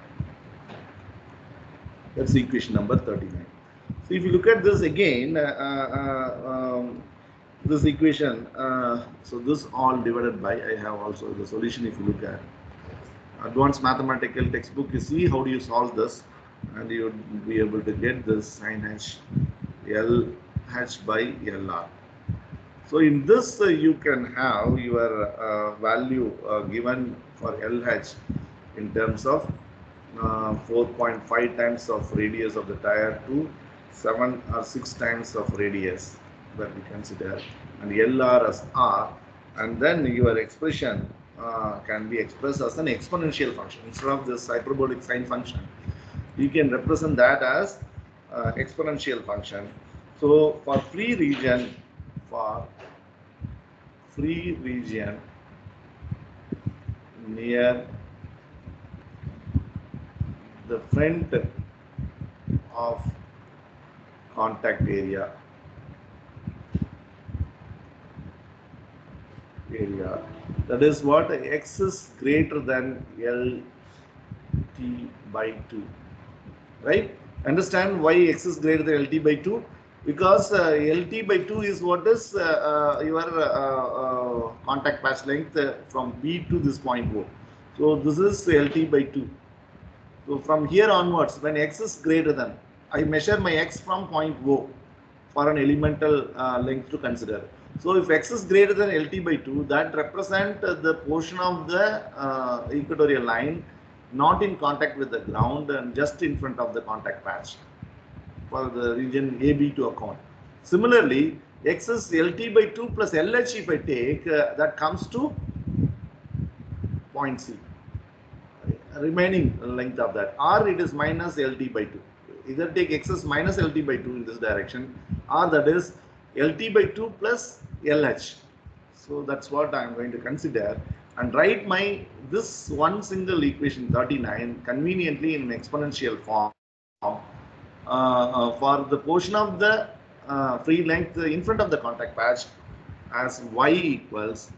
S1: That's equation number 39. So if you look at this again, uh, uh, um, this equation, uh, so this all divided by, I have also the solution if you look at advanced mathematical textbook, you see how do you solve this and you would be able to get this sine h L h by LR. So in this uh, you can have your uh, value uh, given for LH in terms of 4.5 times of radius of the tire to 7 or 6 times of radius that we consider and LR as R and then your expression uh, can be expressed as an exponential function. Instead of this hyperbolic sine function you can represent that as uh, exponential function. So for free region for free region near the front of contact area area that is what x is greater than lt by 2 right? Understand why x is greater than lt by 2 because uh, lt by 2 is what is uh, uh, your uh, uh, contact patch length uh, from b to this point o so this is lt by 2 so from here onwards when x is greater than I measure my x from point O for an elemental length to consider. So if x is greater than LT by 2, that represent the portion of the uh, equatorial line not in contact with the ground and just in front of the contact patch for the region AB to account. Similarly, x is LT by 2 plus LH if I take, uh, that comes to point C, remaining length of that, or it is minus LT by 2 either take xs minus LT by 2 in this direction or that is LT by 2 plus LH. So that's what I'm going to consider and write my this one single equation 39 conveniently in an exponential form uh, uh, for the portion of the uh, free length in front of the contact patch as y equals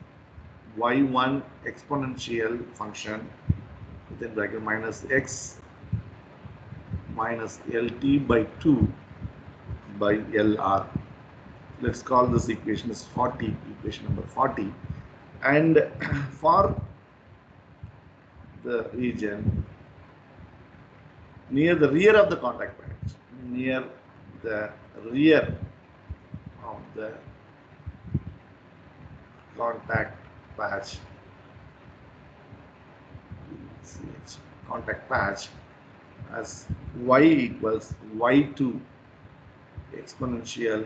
S1: y1 exponential function within bracket minus x minus LT by 2 by LR. Let's call this equation as 40, equation number 40. And for the region near the rear of the contact patch, near the rear of the contact patch, contact patch as y equals y2 exponential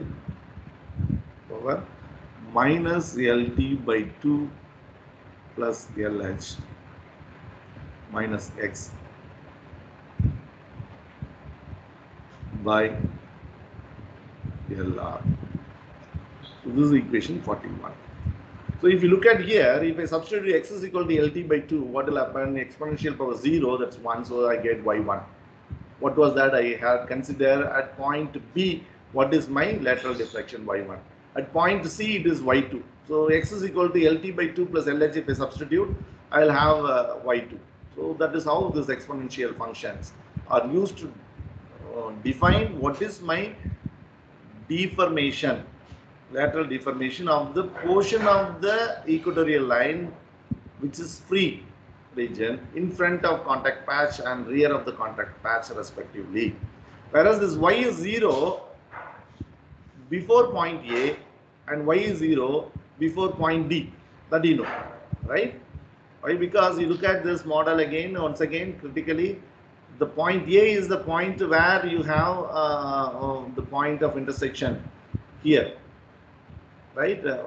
S1: power minus LT by 2 plus LH minus X by LR. So this is equation 41. So if you look at here, if I substitute x is equal to LT by 2, what will happen? Exponential power 0, that's 1, so I get y1. What was that I had considered at point B, what is my lateral deflection y1? At point C, it is y2. So x is equal to LT by 2 plus LH if I substitute, I'll have uh, y2. So that is how these exponential functions are used to uh, define what is my deformation, lateral deformation of the portion of the equatorial line which is free region in front of contact patch and rear of the contact patch respectively. Whereas this y is 0 before point A and y is 0 before point D. That you know, right? Why? Because you look at this model again, once again, critically, the point A is the point where you have uh, uh, the point of intersection here, right? Uh,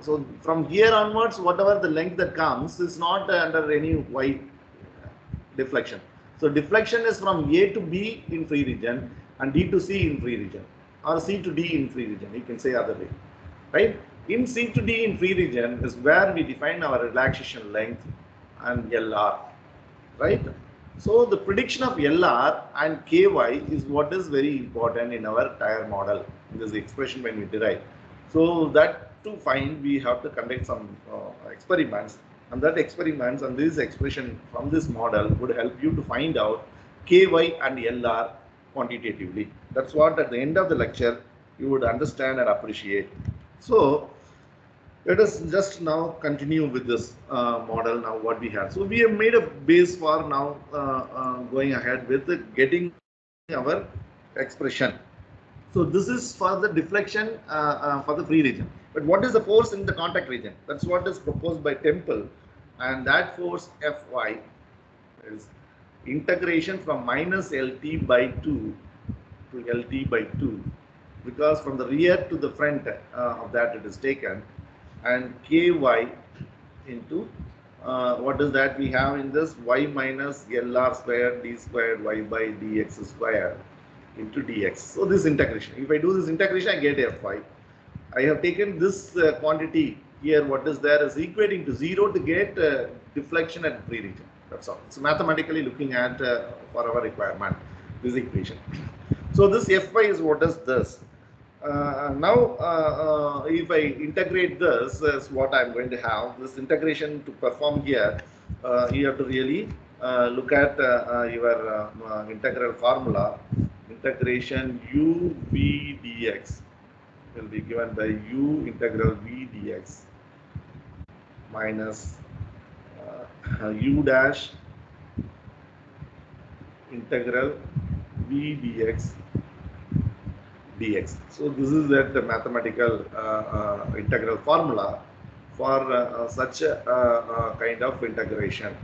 S1: so from here onwards, whatever the length that comes is not under any y deflection. So deflection is from A to B in free region and D to C in free region or C to D in free region. You can say other way, right? In C to D in free region is where we define our relaxation length and LR, right? So the prediction of LR and KY is what is very important in our tire model. This expression when we derive. So that to find, we have to conduct some uh, experiments and that experiments and this expression from this model would help you to find out KY and LR quantitatively. That's what at the end of the lecture you would understand and appreciate. So let us just now continue with this uh, model now what we have. So we have made a base for now uh, uh, going ahead with getting our expression. So this is for the deflection uh, uh, for the free region. But what is the force in the contact region? That's what is proposed by Temple. And that force Fy is integration from minus LT by 2 to LT by 2 because from the rear to the front uh, of that it is taken and ky into uh, what is that we have in this y minus lr square d squared y by dx square into dx. So this integration. If I do this integration, I get fy. I have taken this uh, quantity here, what is there is equating to 0 to get uh, deflection at free region. That's all. So mathematically looking at uh, for our requirement, this equation. So this fy is what is this? Uh, now, uh, uh, if I integrate this, is what I'm going to have. This integration to perform here, uh, you have to really uh, look at your integral formula. Integration u v dx will be given by u integral v dx minus u dash integral v dx dx. So this is that the mathematical uh, uh, integral formula for uh, such a kind of integration.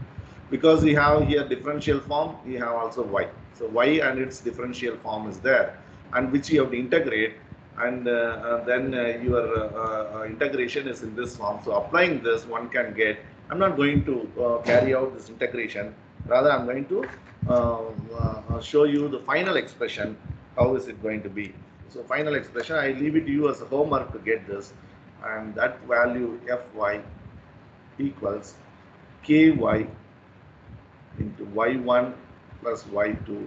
S1: Because we have here differential form, we have also y. So y and its differential form is there and which you have to integrate and uh, then uh, your uh, integration is in this form. So applying this one can get, I'm not going to uh, carry out this integration, rather I'm going to uh, uh, show you the final expression, how is it going to be. So final expression, I leave it to you as a homework to get this. And that value Fy equals Ky into Y1 plus Y2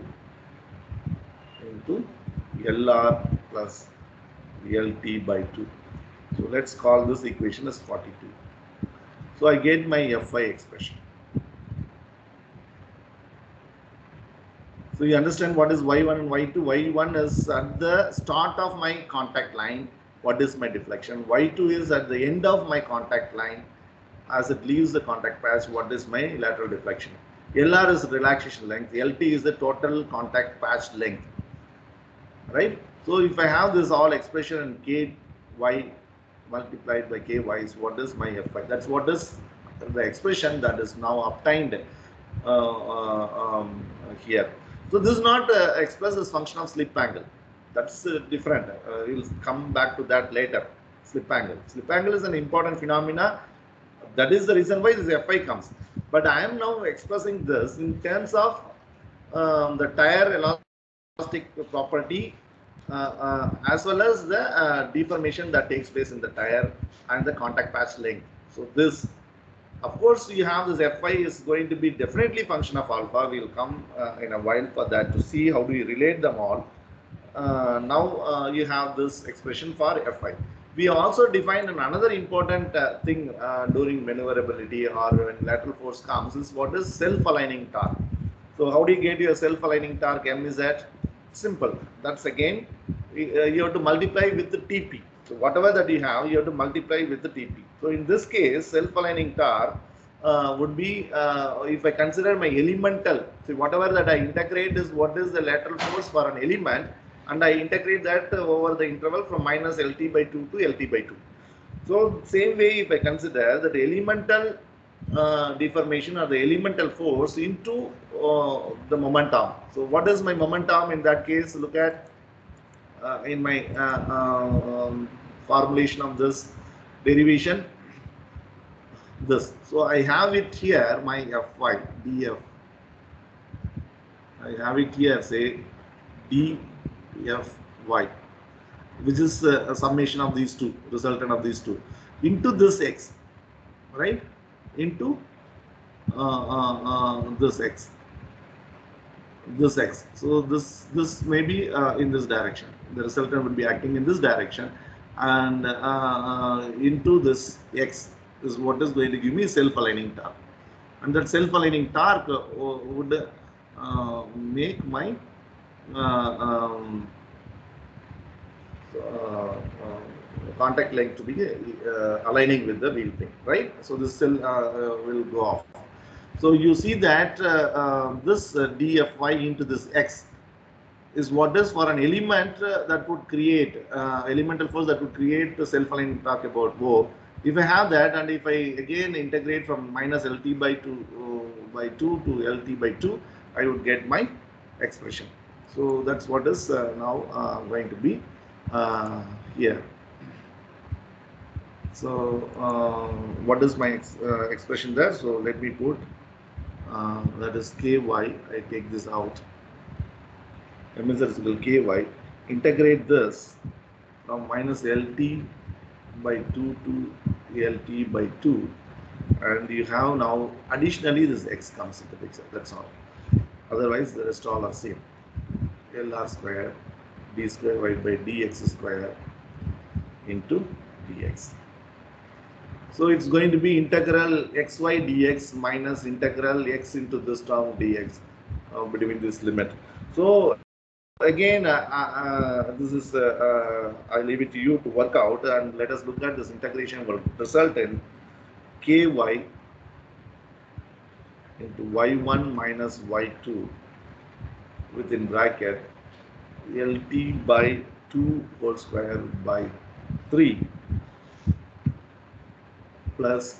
S1: into LR plus LT by 2. So let's call this equation as 42. So I get my Fy expression. So you understand what is y1 and y2. y1 is at the start of my contact line. What is my deflection? y2 is at the end of my contact line. As it leaves the contact patch, what is my lateral deflection? LR is relaxation length, LT is the total contact patch length, right? So if I have this all expression in Ky multiplied by Ky is what is my Fy? That's what is the expression that is now obtained uh, uh, um, here. So this is not uh, expressed as function of slip angle. That's uh, different. Uh, we'll come back to that later. Slip angle. Slip angle is an important phenomena. That is the reason why this Fy comes. But I am now expressing this in terms of um, the tire elastic property as well as the uh, deformation that takes place in the tire and the contact patch length. So this, of course, you have this Fy is going to be definitely function of alpha. We'll come uh, in a while for that to see how do we relate them all. Uh, now uh, you have this expression for Fy. We also defined another important thing during maneuverability or when lateral force comes is what is self-aligning torque. So how do you get your self-aligning torque? M is at simple. That's again, you have to multiply with the TP. So whatever that you have, you have to multiply with the TP. So in this case, self-aligning torque uh, would be, uh, if I consider my elemental, so whatever that I integrate is what is the lateral force for an element and I integrate that over the interval from minus LT by 2 to LT by 2. So same way if I consider that elemental uh, deformation or the elemental force into uh, the momentum. So what is my momentum in that case? Look at uh, in my uh, uh, um, formulation of this derivation. This. So I have it here, my Fy, df. I have it here, say dfy, which is a summation of these two, resultant of these two, into this x, right? Into uh, uh, uh, this x. This x. So this this may be uh, in this direction. The resultant would be acting in this direction. And uh, uh, into this x is what is going to give me self-aligning torque. And that self-aligning torque would make my um, contact length to be uh, aligning with the wheel thing, right? So this cell uh, uh, will go off. So you see that this dfy into this x is what is for an element that would create elemental force that would create the self-aligning torque about O. If I have that and if I again integrate from minus LT by 2 by 2 to LT by 2, I would get my expression. So that's what is uh, now uh, going to be uh, here. So uh, what is my ex uh, expression there? So let me put uh, that is ky. I take this out. M is equal ky. Integrate this from minus lt by 2 to lt by 2 and you have now additionally this x comes into picture that's all otherwise the rest all are same lr square d square y by dx square into dx so it's going to be integral xy dx minus integral x into this term dx uh, between this limit. So again, uh, uh, uh this is, uh, uh, I leave it to you to work out and let us look at this integration will result in ky into y1 minus y2 within bracket lt by 2 whole square by 3 plus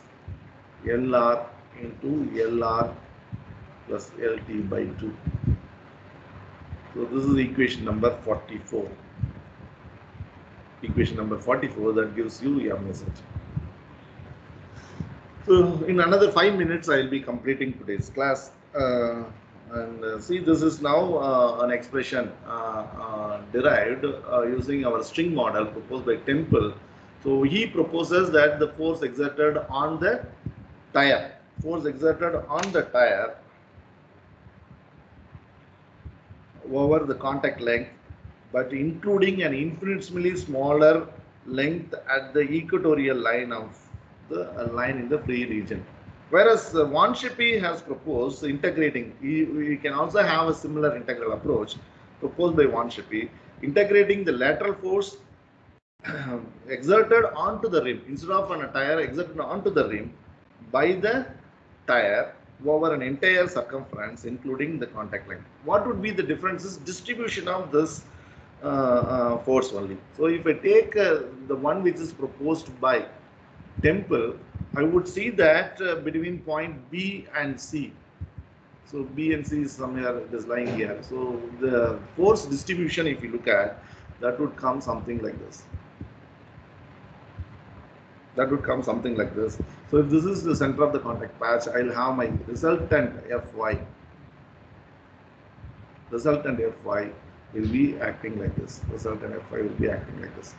S1: LR into LR plus LT by 2. So this is equation number 44. Equation number 44 that gives you MZ. So in another five minutes, I will be completing today's class. Uh, and uh, see, this is now uh, an expression uh, uh, derived uh, using our string model proposed by Temple so he proposes that the force exerted on the tire, force exerted on the tire over the contact length, but including an infinitesimally smaller length at the equatorial line of the uh, line in the free region. Whereas uh, Von Schlippe has proposed integrating, we can also have a similar integral approach proposed by Von Schlippe, integrating the lateral force exerted onto the rim instead of on a tire exerted onto the rim by the tire over an entire circumference, including the contact line. What would be the differences? Distribution of this uh, uh, force only. So if I take uh, the one which is proposed by Temple, I would see that uh, between point B and C. So B and C is somewhere it is lying here. So the force distribution, if you look at, that would come something like this. That would come something like this. So if this is the center of the contact patch, I'll have my resultant Fy. Resultant Fy will be acting like this. Resultant Fy will be acting like this.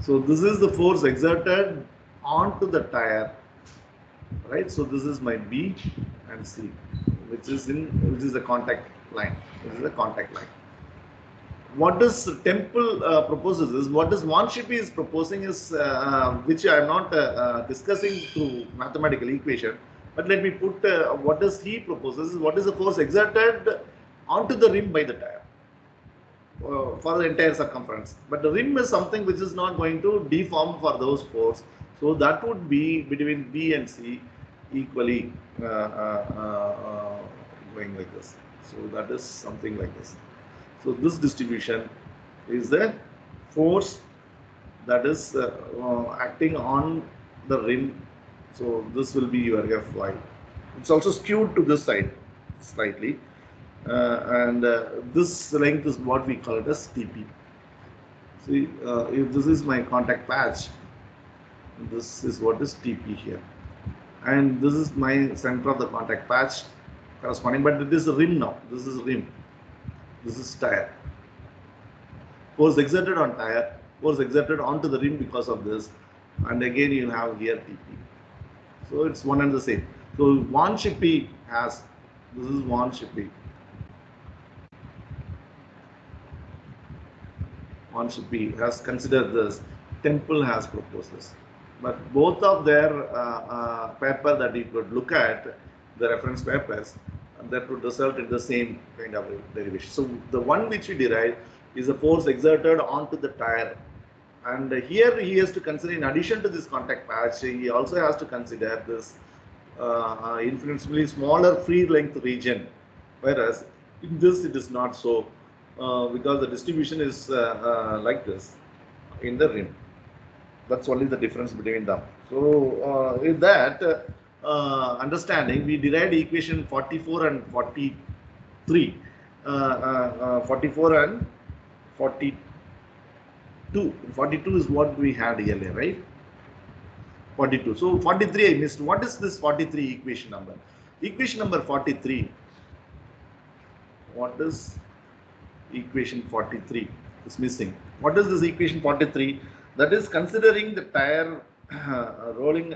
S1: So this is the force exerted onto the tire, right? So this is my B and C, which is in which is the contact line. This is the contact line. What does Temple uh, proposes is what does Von Schlippe is proposing is uh, which I am not uh, uh, discussing through mathematical equation, but let me put uh, what does he proposes is what is the force exerted onto the rim by the tire uh, for the entire circumference. But the rim is something which is not going to deform for those force. So that would be between B and C equally uh, uh, uh, going like this. So that is something like this. So this distribution is the force that is uh, uh, acting on the rim. So this will be your Fy. It's also skewed to this side slightly. Uh, and uh, this length is what we call it as TP. See, uh, if this is my contact patch, this is what is TP here. And this is my center of the contact patch corresponding, but this is rim now. This is rim. This is tire. Force exerted on tire, force exerted onto the rim because of this. And again, you have here TP. So it's one and the same. So Von Schlippe has, this is Von Schlippe. Von Schlippe has considered this. Temple has proposed this. But both of their uh, uh, paper that you could look at, the reference papers, that would result in the same kind of derivation. So the one which we derive is the force exerted onto the tire. And here he has to consider, in addition to this contact patch, he also has to consider this uh, infinitely smaller free length region. Whereas in this it is not so uh, because the distribution is uh, uh, like this in the rim. That's only the difference between them. So uh, with that uh, understanding, we derived equation 44 and 43. Uh, uh, uh, 44 and 42. 42 is what we had earlier, right? 42. So 43 I missed. What is this 43 equation number? Equation number 43. What is equation 43 is missing. What is this equation 43? That is considering the tire uh, rolling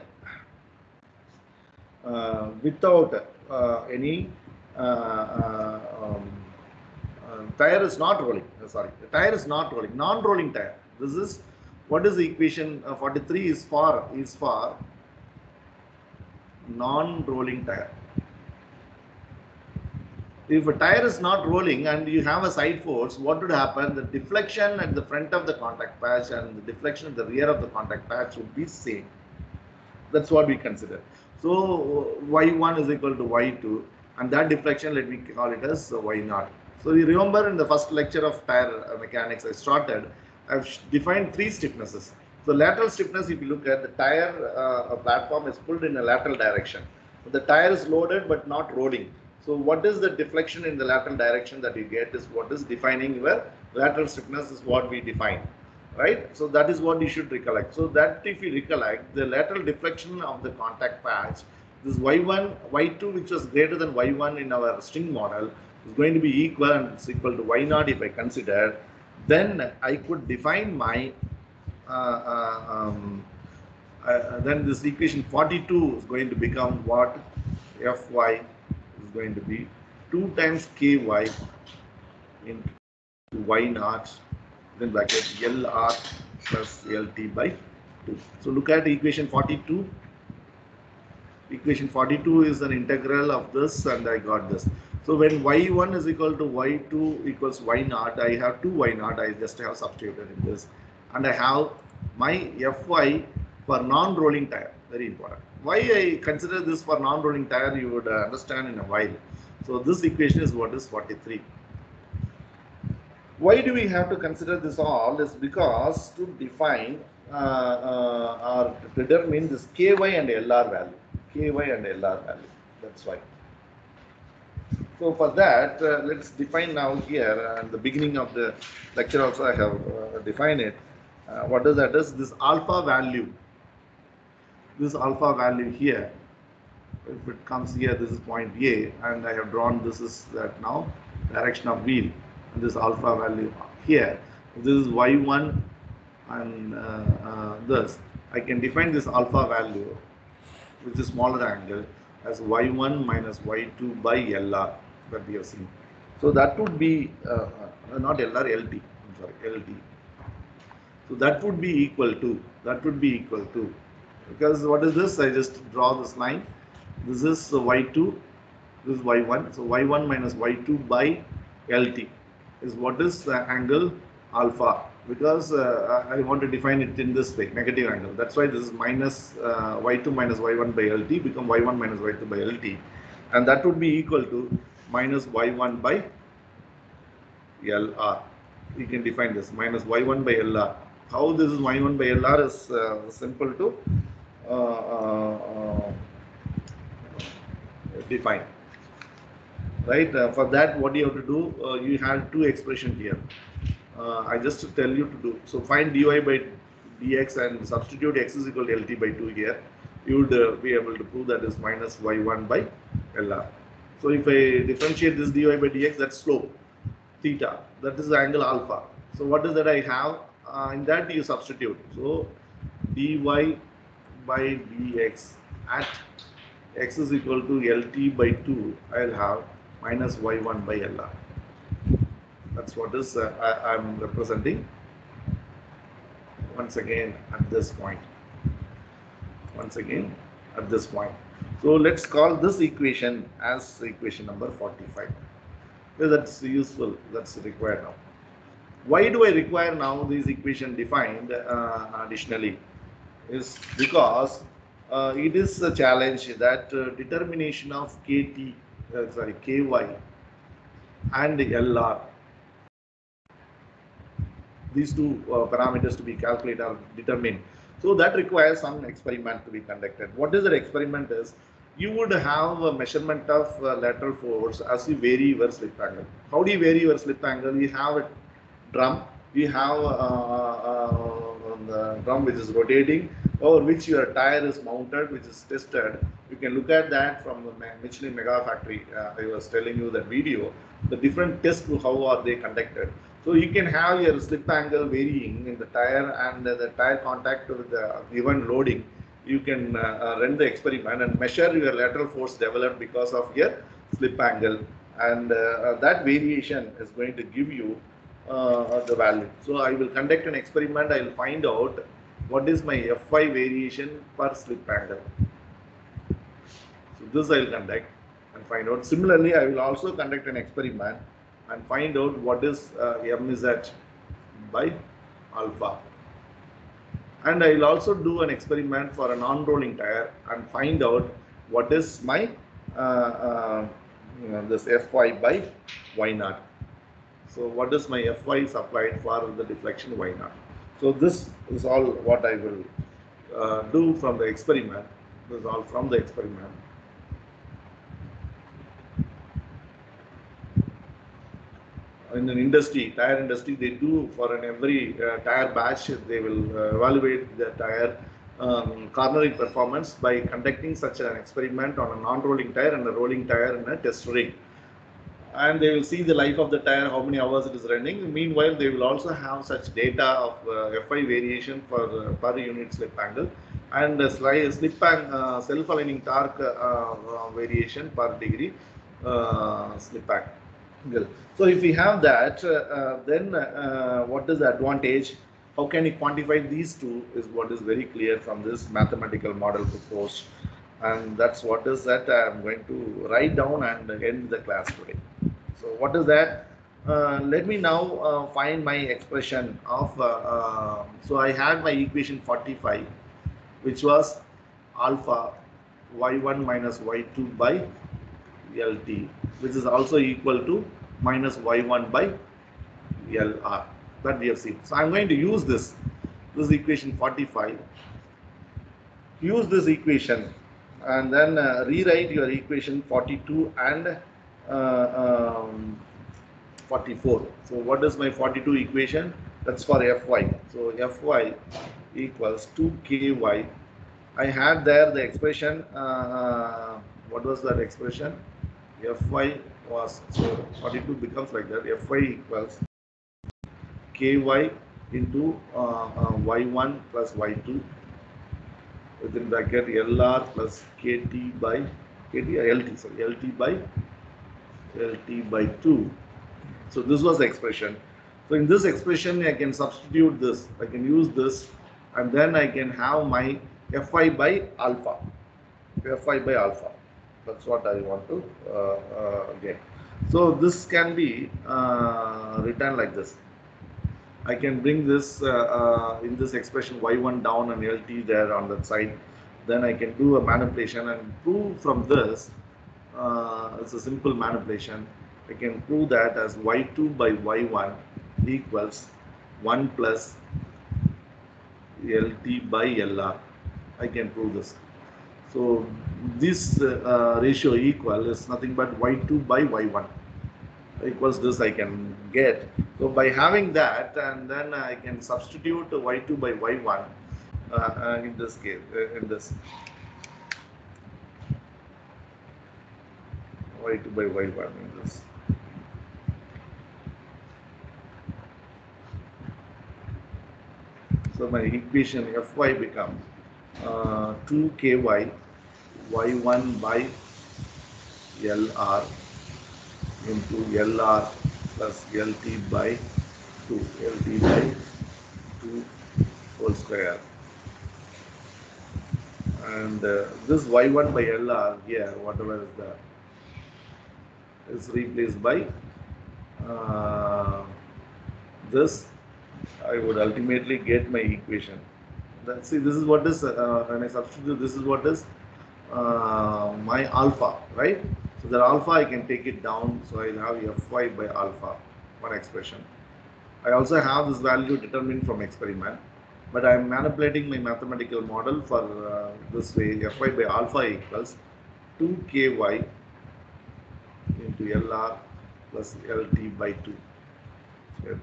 S1: without uh, any uh, uh, um, uh, tire is not rolling. Uh, sorry, the tire is not rolling. Non-rolling tire. This is what is the equation uh, 43 is for is for non-rolling tire. If a tire is not rolling and you have a side force, what would happen? The deflection at the front of the contact patch and the deflection at the rear of the contact patch would be same. That's what we consider. So y1 is equal to y2 and that deflection let me call it as y0. So you remember in the first lecture of tire uh, mechanics I started, I've defined three stiffnesses. So lateral stiffness, if you look at the tire uh, platform is pulled in a lateral direction. The tire is loaded but not rolling. So what is the deflection in the lateral direction that you get is what is defining your lateral stiffness is what we define, right? So that is what you should recollect. So that if you recollect, the lateral deflection of the contact patch, this y1, y2 which was greater than y1 in our string model is going to be equal and it's equal to y0 if I consider, then I could define my, uh, uh, um, uh, then this equation 42 is going to become what? Fy is going to be 2 times ky into y naught then bracket lr plus lt by 2. So look at equation 42. Equation 42 is an integral of this and I got this. So when y1 is equal to y2 equals y naught, I have 2 y naught, I just have substituted in this. And I have my fy for non-rolling tire, very important. why I consider this for non-rolling tire, you would understand in a while. So this equation is what is 43. Why do we have to consider this all is because to define uh, uh, or determine this ky and lr value, ky and lr value. That's why. So for that, uh, let's define now here, and the beginning of the lecture also I have uh, defined it. Uh, what does that is this alpha value, this alpha value here, if it comes here, this is point A, and I have drawn this is that now direction of wheel, this alpha value here. This is y1 and uh, uh, this. I can define this alpha value, which is smaller angle, as y1 minus y2 by LR that we have seen. So that would be uh, uh not LR, LT. I'm sorry, LT. So that would be equal to that would be equal to because what is this? I just draw this line. This is y2. This is y1. So y1 minus y2 by LT is what is the angle alpha because uh, I want to define it in this way, negative angle. That's why this is minus uh, y2 minus y1 by LT become y1 minus y2 by LT and that would be equal to minus y1 by LR. We can define this minus y1 by LR. How this is y1 by LR is uh, simple to uh, uh, uh, define. Right, uh, for that what you have to do, you have two expression here. I just tell you to do, so find dy by dx and substitute x is equal to lt by 2 here. You would be able to prove that is minus y1 by LR. So if I differentiate this dy by dx, that's slope, theta. That is the angle alpha. So what is that I have? Uh, in that you substitute. So dy by dx at x is equal to lt by 2, I'll have minus y1 by lr. That's what is uh, I'm representing once again at this point. Once again at this point. So let's call this equation as equation number 45. that's useful, that's required now. Why do I require now this equation defined uh, additionally? Is because uh, it is a challenge that uh, determination of KT, uh, sorry, KY and LR, these two uh, parameters to be calculated or determined. So that requires some experiment to be conducted. What is that experiment is? you would have a measurement of uh, lateral force as you vary your slip angle. How do you vary your slip angle? You have a drum, you have uh, uh, the drum which is rotating over which your tire is mounted, which is tested. You can look at that from the Michelin Mega Factory. Uh, I was telling you that video. The different tests, how are they conducted? So you can have your slip angle varying in the tire and the tire contact with the given loading you can uh, uh, run the experiment and measure your lateral force developed because of your slip angle and uh, that variation is going to give you the value. So I will conduct an experiment, I will find out what is my Fy variation per slip angle. So this I will conduct and find out. Similarly, I will also conduct an experiment and find out what is uh, MZ by alpha and I will also do an experiment for a non-rolling tire and find out what is my uh, uh, know, this Fy by Y naught. So what is my Fy supplied for the deflection Y naught? So this is all what I will uh, do from the experiment. This is all from the experiment. in an industry, tire industry, they do for an every uh, tire batch, they will uh, evaluate the tire um, cornering performance by conducting such an experiment on a non-rolling tire and a rolling tire in a test ring. And they will see the life of the tire, how many hours it is running. Meanwhile, they will also have such data of uh, Fy variation for uh, per unit slip angle and uh, slip and uh, self-aligning torque variation per degree slip angle. So if we have that, uh, uh, then uh, what is the advantage? How can you quantify these two is what is very clear from this mathematical model proposed. And that's what is that I'm going to write down and end the class today. So what is that? Uh, let me now uh, find my expression of, uh, so I had my equation 45, which was alpha y1 minus y2 by LT, which is also equal to minus y1 by LR that we have seen. So I'm going to use this, this equation 45, use this equation and then uh, rewrite your equation 42 and uh, um, 44. So what is my 42 equation? That's for Fy. So Fy equals 2ky. I had there the expression, uh, uh, what was that expression? Fy was, so 42 becomes like that, Fy equals ky into uh, uh, y1 plus y2 within bracket LR plus KT by KT LT, sorry, LT by LT by 2. So this was the expression. So in this expression, I can substitute this. I can use this and then I can have my Fi by alpha. Fi by alpha. That's what I want to uh, uh, get. So this can be uh, written like this. I can bring this uh, uh, in this expression y1 down and LT there on that side. Then I can do a manipulation and prove from this, uh, it's a simple manipulation. I can prove that as y2 by y1 equals 1 plus LT by LR. I can prove this. So this uh, ratio equal is nothing but y2 by y1 equals this I can get. So by having that and then I can substitute y2 by y1 uh, uh, in this case, uh, in this y2 by y1 in this. So my equation Fy becomes uh, 2ky y1 by LR into LR plus LT by 2, LT by 2 whole square. And uh, this Y1 by LR here, whatever is there, is replaced by uh, this. I would ultimately get my equation. That, see, this is what is, uh, when I substitute, this is what is uh, my alpha, right? So that alpha I can take it down. So I'll have Fy by alpha, one expression. I also have this value determined from experiment, but I'm manipulating my mathematical model for uh, this way. Fy by alpha equals 2ky into Lr plus Lt by 2. Okay.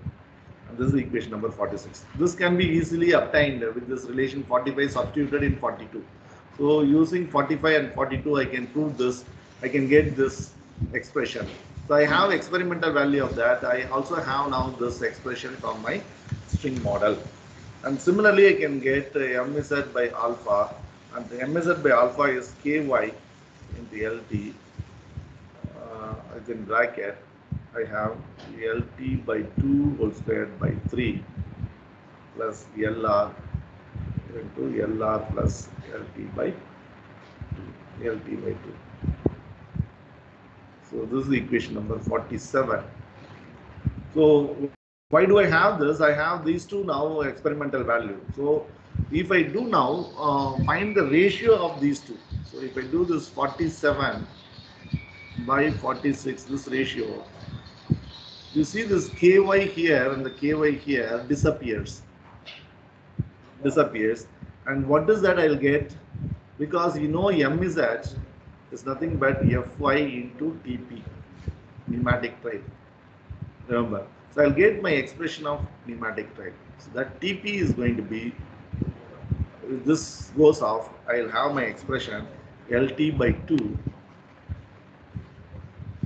S1: And this is equation number 46. This can be easily obtained with this relation 45 substituted in 42. So using 45 and 42, I can prove this I can get this expression. So I have experimental value of that. I also have now this expression from my string model. And similarly, I can get MZ by alpha. And the MZ by alpha is KY into LT. Uh, in bracket, I have LT by 2 whole squared by 3 plus LR into LR plus LT by 2, LT by 2. So this is equation number 47. So why do I have this? I have these two now experimental value. So if I do now uh, find the ratio of these two. So if I do this 47 by 46, this ratio, you see this ky here and the ky here disappears. Disappears. And what is that I'll get? Because you know m is at is nothing but Fy into Tp, pneumatic trail. Remember, so I'll get my expression of pneumatic trail. So that Tp is going to be, if this goes off, I'll have my expression Lt by 2,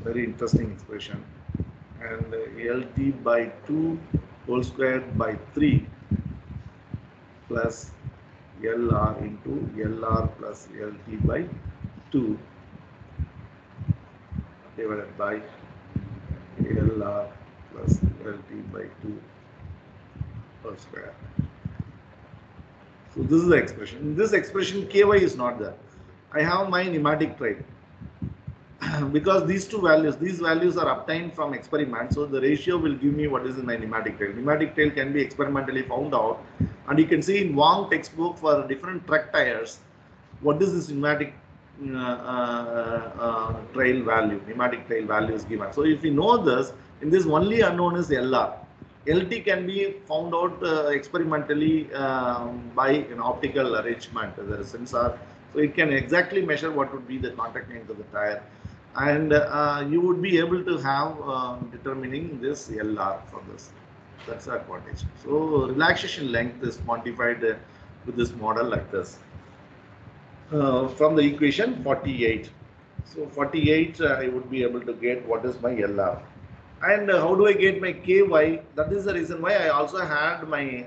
S1: very interesting expression, and uh, Lt by 2 whole squared by 3 plus Lr into Lr plus Lt by 2 divided by LR plus LT by 2 whole square. So this is the expression. This expression, Ky is not there. I have my pneumatic trail. because these two values, these values are obtained from experiment, so the ratio will give me what is in my pneumatic trail. Pneumatic trail can be experimentally found out, and you can see in Wong textbook for different truck tires, what is this pneumatic uh, uh, uh, trail value, pneumatic trail value is given. So if we know this, in this only unknown is LR. LT can be found out uh, experimentally um, by an optical arrangement, the sensor. So it can exactly measure what would be the contact length of the tire. And uh, you would be able to have uh, determining this LR for this. That's the advantage. So relaxation length is quantified with this model like this. Uh, from the equation 48. So 48, uh, I would be able to get what is my LR. And uh, how do I get my KY? That is the reason why I also had my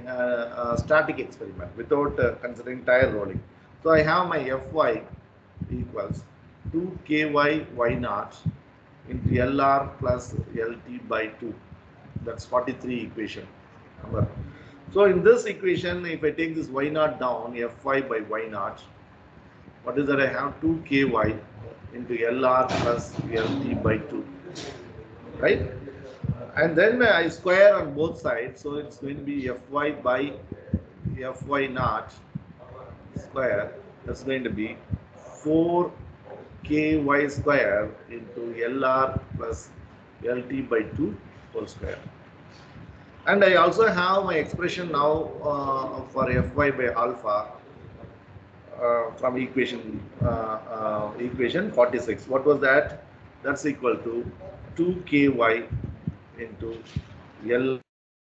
S1: static experiment without considering tire rolling. So I have my Fy equals 2 Ky Y naught into Lr plus Lt by 2. That's 43 equation number. So in this equation, if I take this Y naught down, Fy by Y naught, what is that? I have 2 Ky into Lr plus Lt by 2, right? And then I square on both sides, so it's going to be Fy by Fy naught square. That's going to be 4 Ky square into Lr plus Lt by 2 whole square. And I also have my expression now uh, for Fy by alpha uh, from equation uh, uh, equation 46. What was that? That's equal to 2 ky into Lr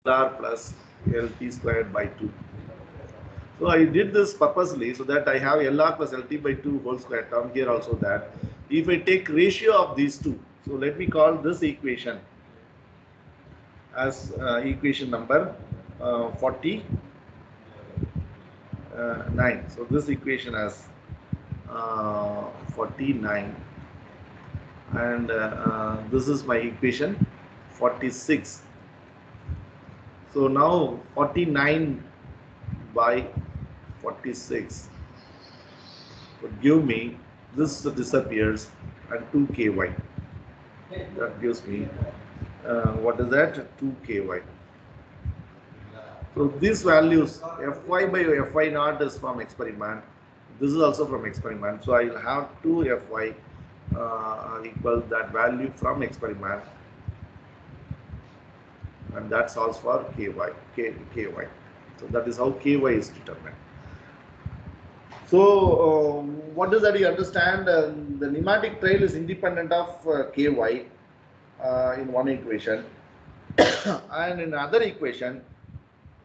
S1: plus Lt squared by 2. So I did this purposely so that I have Lr plus Lt by 2 whole square term here also that. If I take ratio of these two, so let me call this equation as uh, equation number uh, 40 uh, So this equation has uh, 49 and uh, uh, this is my equation 46. So now 49 by 46 would give me this disappears and 2 ky. That gives me uh, what is that 2 ky. So these values Fy by Fy naught is from experiment. This is also from experiment. So I will have 2 Fy uh, equal that value from experiment and that solves for ky, k, ky. So that is how ky is determined. So uh, what does that you understand? Uh, the pneumatic trail is independent of uh, ky uh, in one equation and in another equation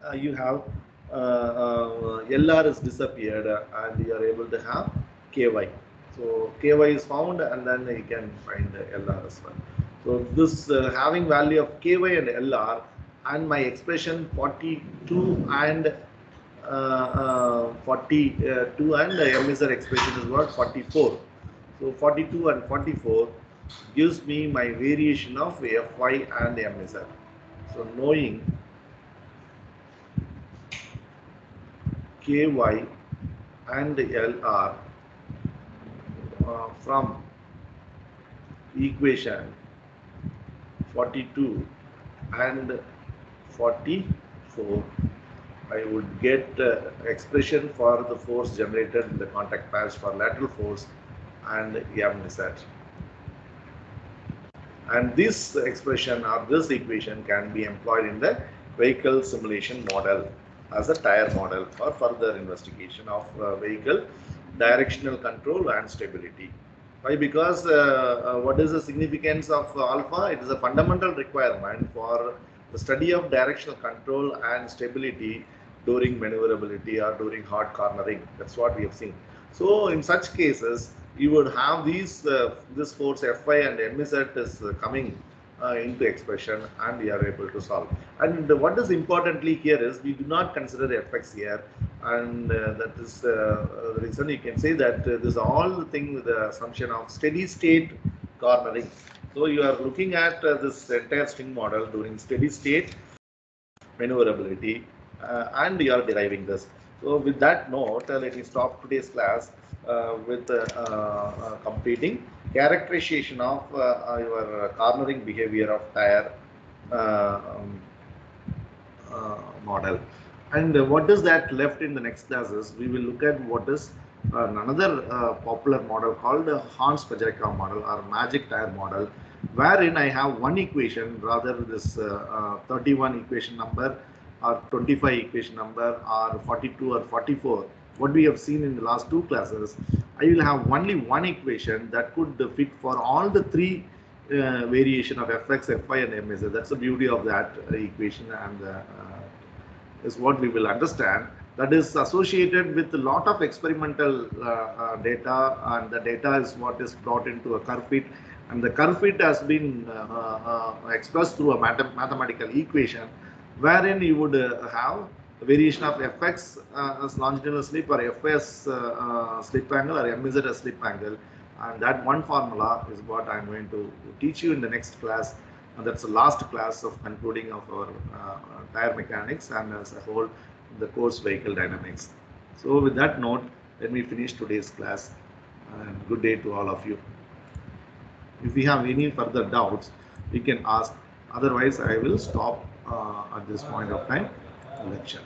S1: uh, you have uh, LR is disappeared and you are able to have KY. So KY is found and then you can find LR as well. So this having value of KY and LR and my expression 42 and Uh, uh, 42 uh, and the MSR expression is what 44. So 42 and 44 gives me my variation of Fy and MSR. So knowing ky and lr uh, from equation 42 and 44 I would get uh, expression for the force generated in the contact patch for lateral force and MZ. And this expression or this equation can be employed in the vehicle simulation model as a tire model for further investigation of uh, vehicle directional control and stability. Why? Because uh, uh, what is the significance of alpha? It is a fundamental requirement for the study of directional control and stability during maneuverability or during hard cornering. That's what we have seen. So in such cases, you would have these uh, this force Fy and MZ is uh, coming uh, into expression and we are able to solve. And what is importantly here is we do not consider Fx here and uh, that is uh, the reason you can say that this is all the thing with the assumption of steady state cornering. So you are looking at uh, this entire string model during steady state maneuverability uh, and you are deriving this. So with that note, let me stop today's class with completing characterization of uh, your cornering behavior of tire uh, um, uh, model. And what is that left in the next classes? We will look at what is another uh, popular model called the Hans Pacejka model or magic tire model, wherein I have one equation rather this uh, uh, 31 equation number or 25 equation number or 42 or 44. What we have seen in the last two classes, I will have only one equation that could fit for all the three uh, variation of fx, fy and ms. That's the beauty of that uh, equation and uh, is what we will understand that is associated with a lot of experimental uh, uh, data and the data is what is brought into a curve fit and the curve fit has been uh, uh, uh, expressed through a math mathematical equation wherein you would uh, have a variation of fx as longitudinal slip or fs slip angle or mz as slip angle and that one formula is what I'm going to teach you in the next class and that's the last class of concluding of our uh, tire mechanics and as a whole the course vehicle dynamics. So with that note, let me finish today's class and good day to all of you. If we have any further doubts, we can ask. Otherwise, I will stop uh, at this point of time lecture.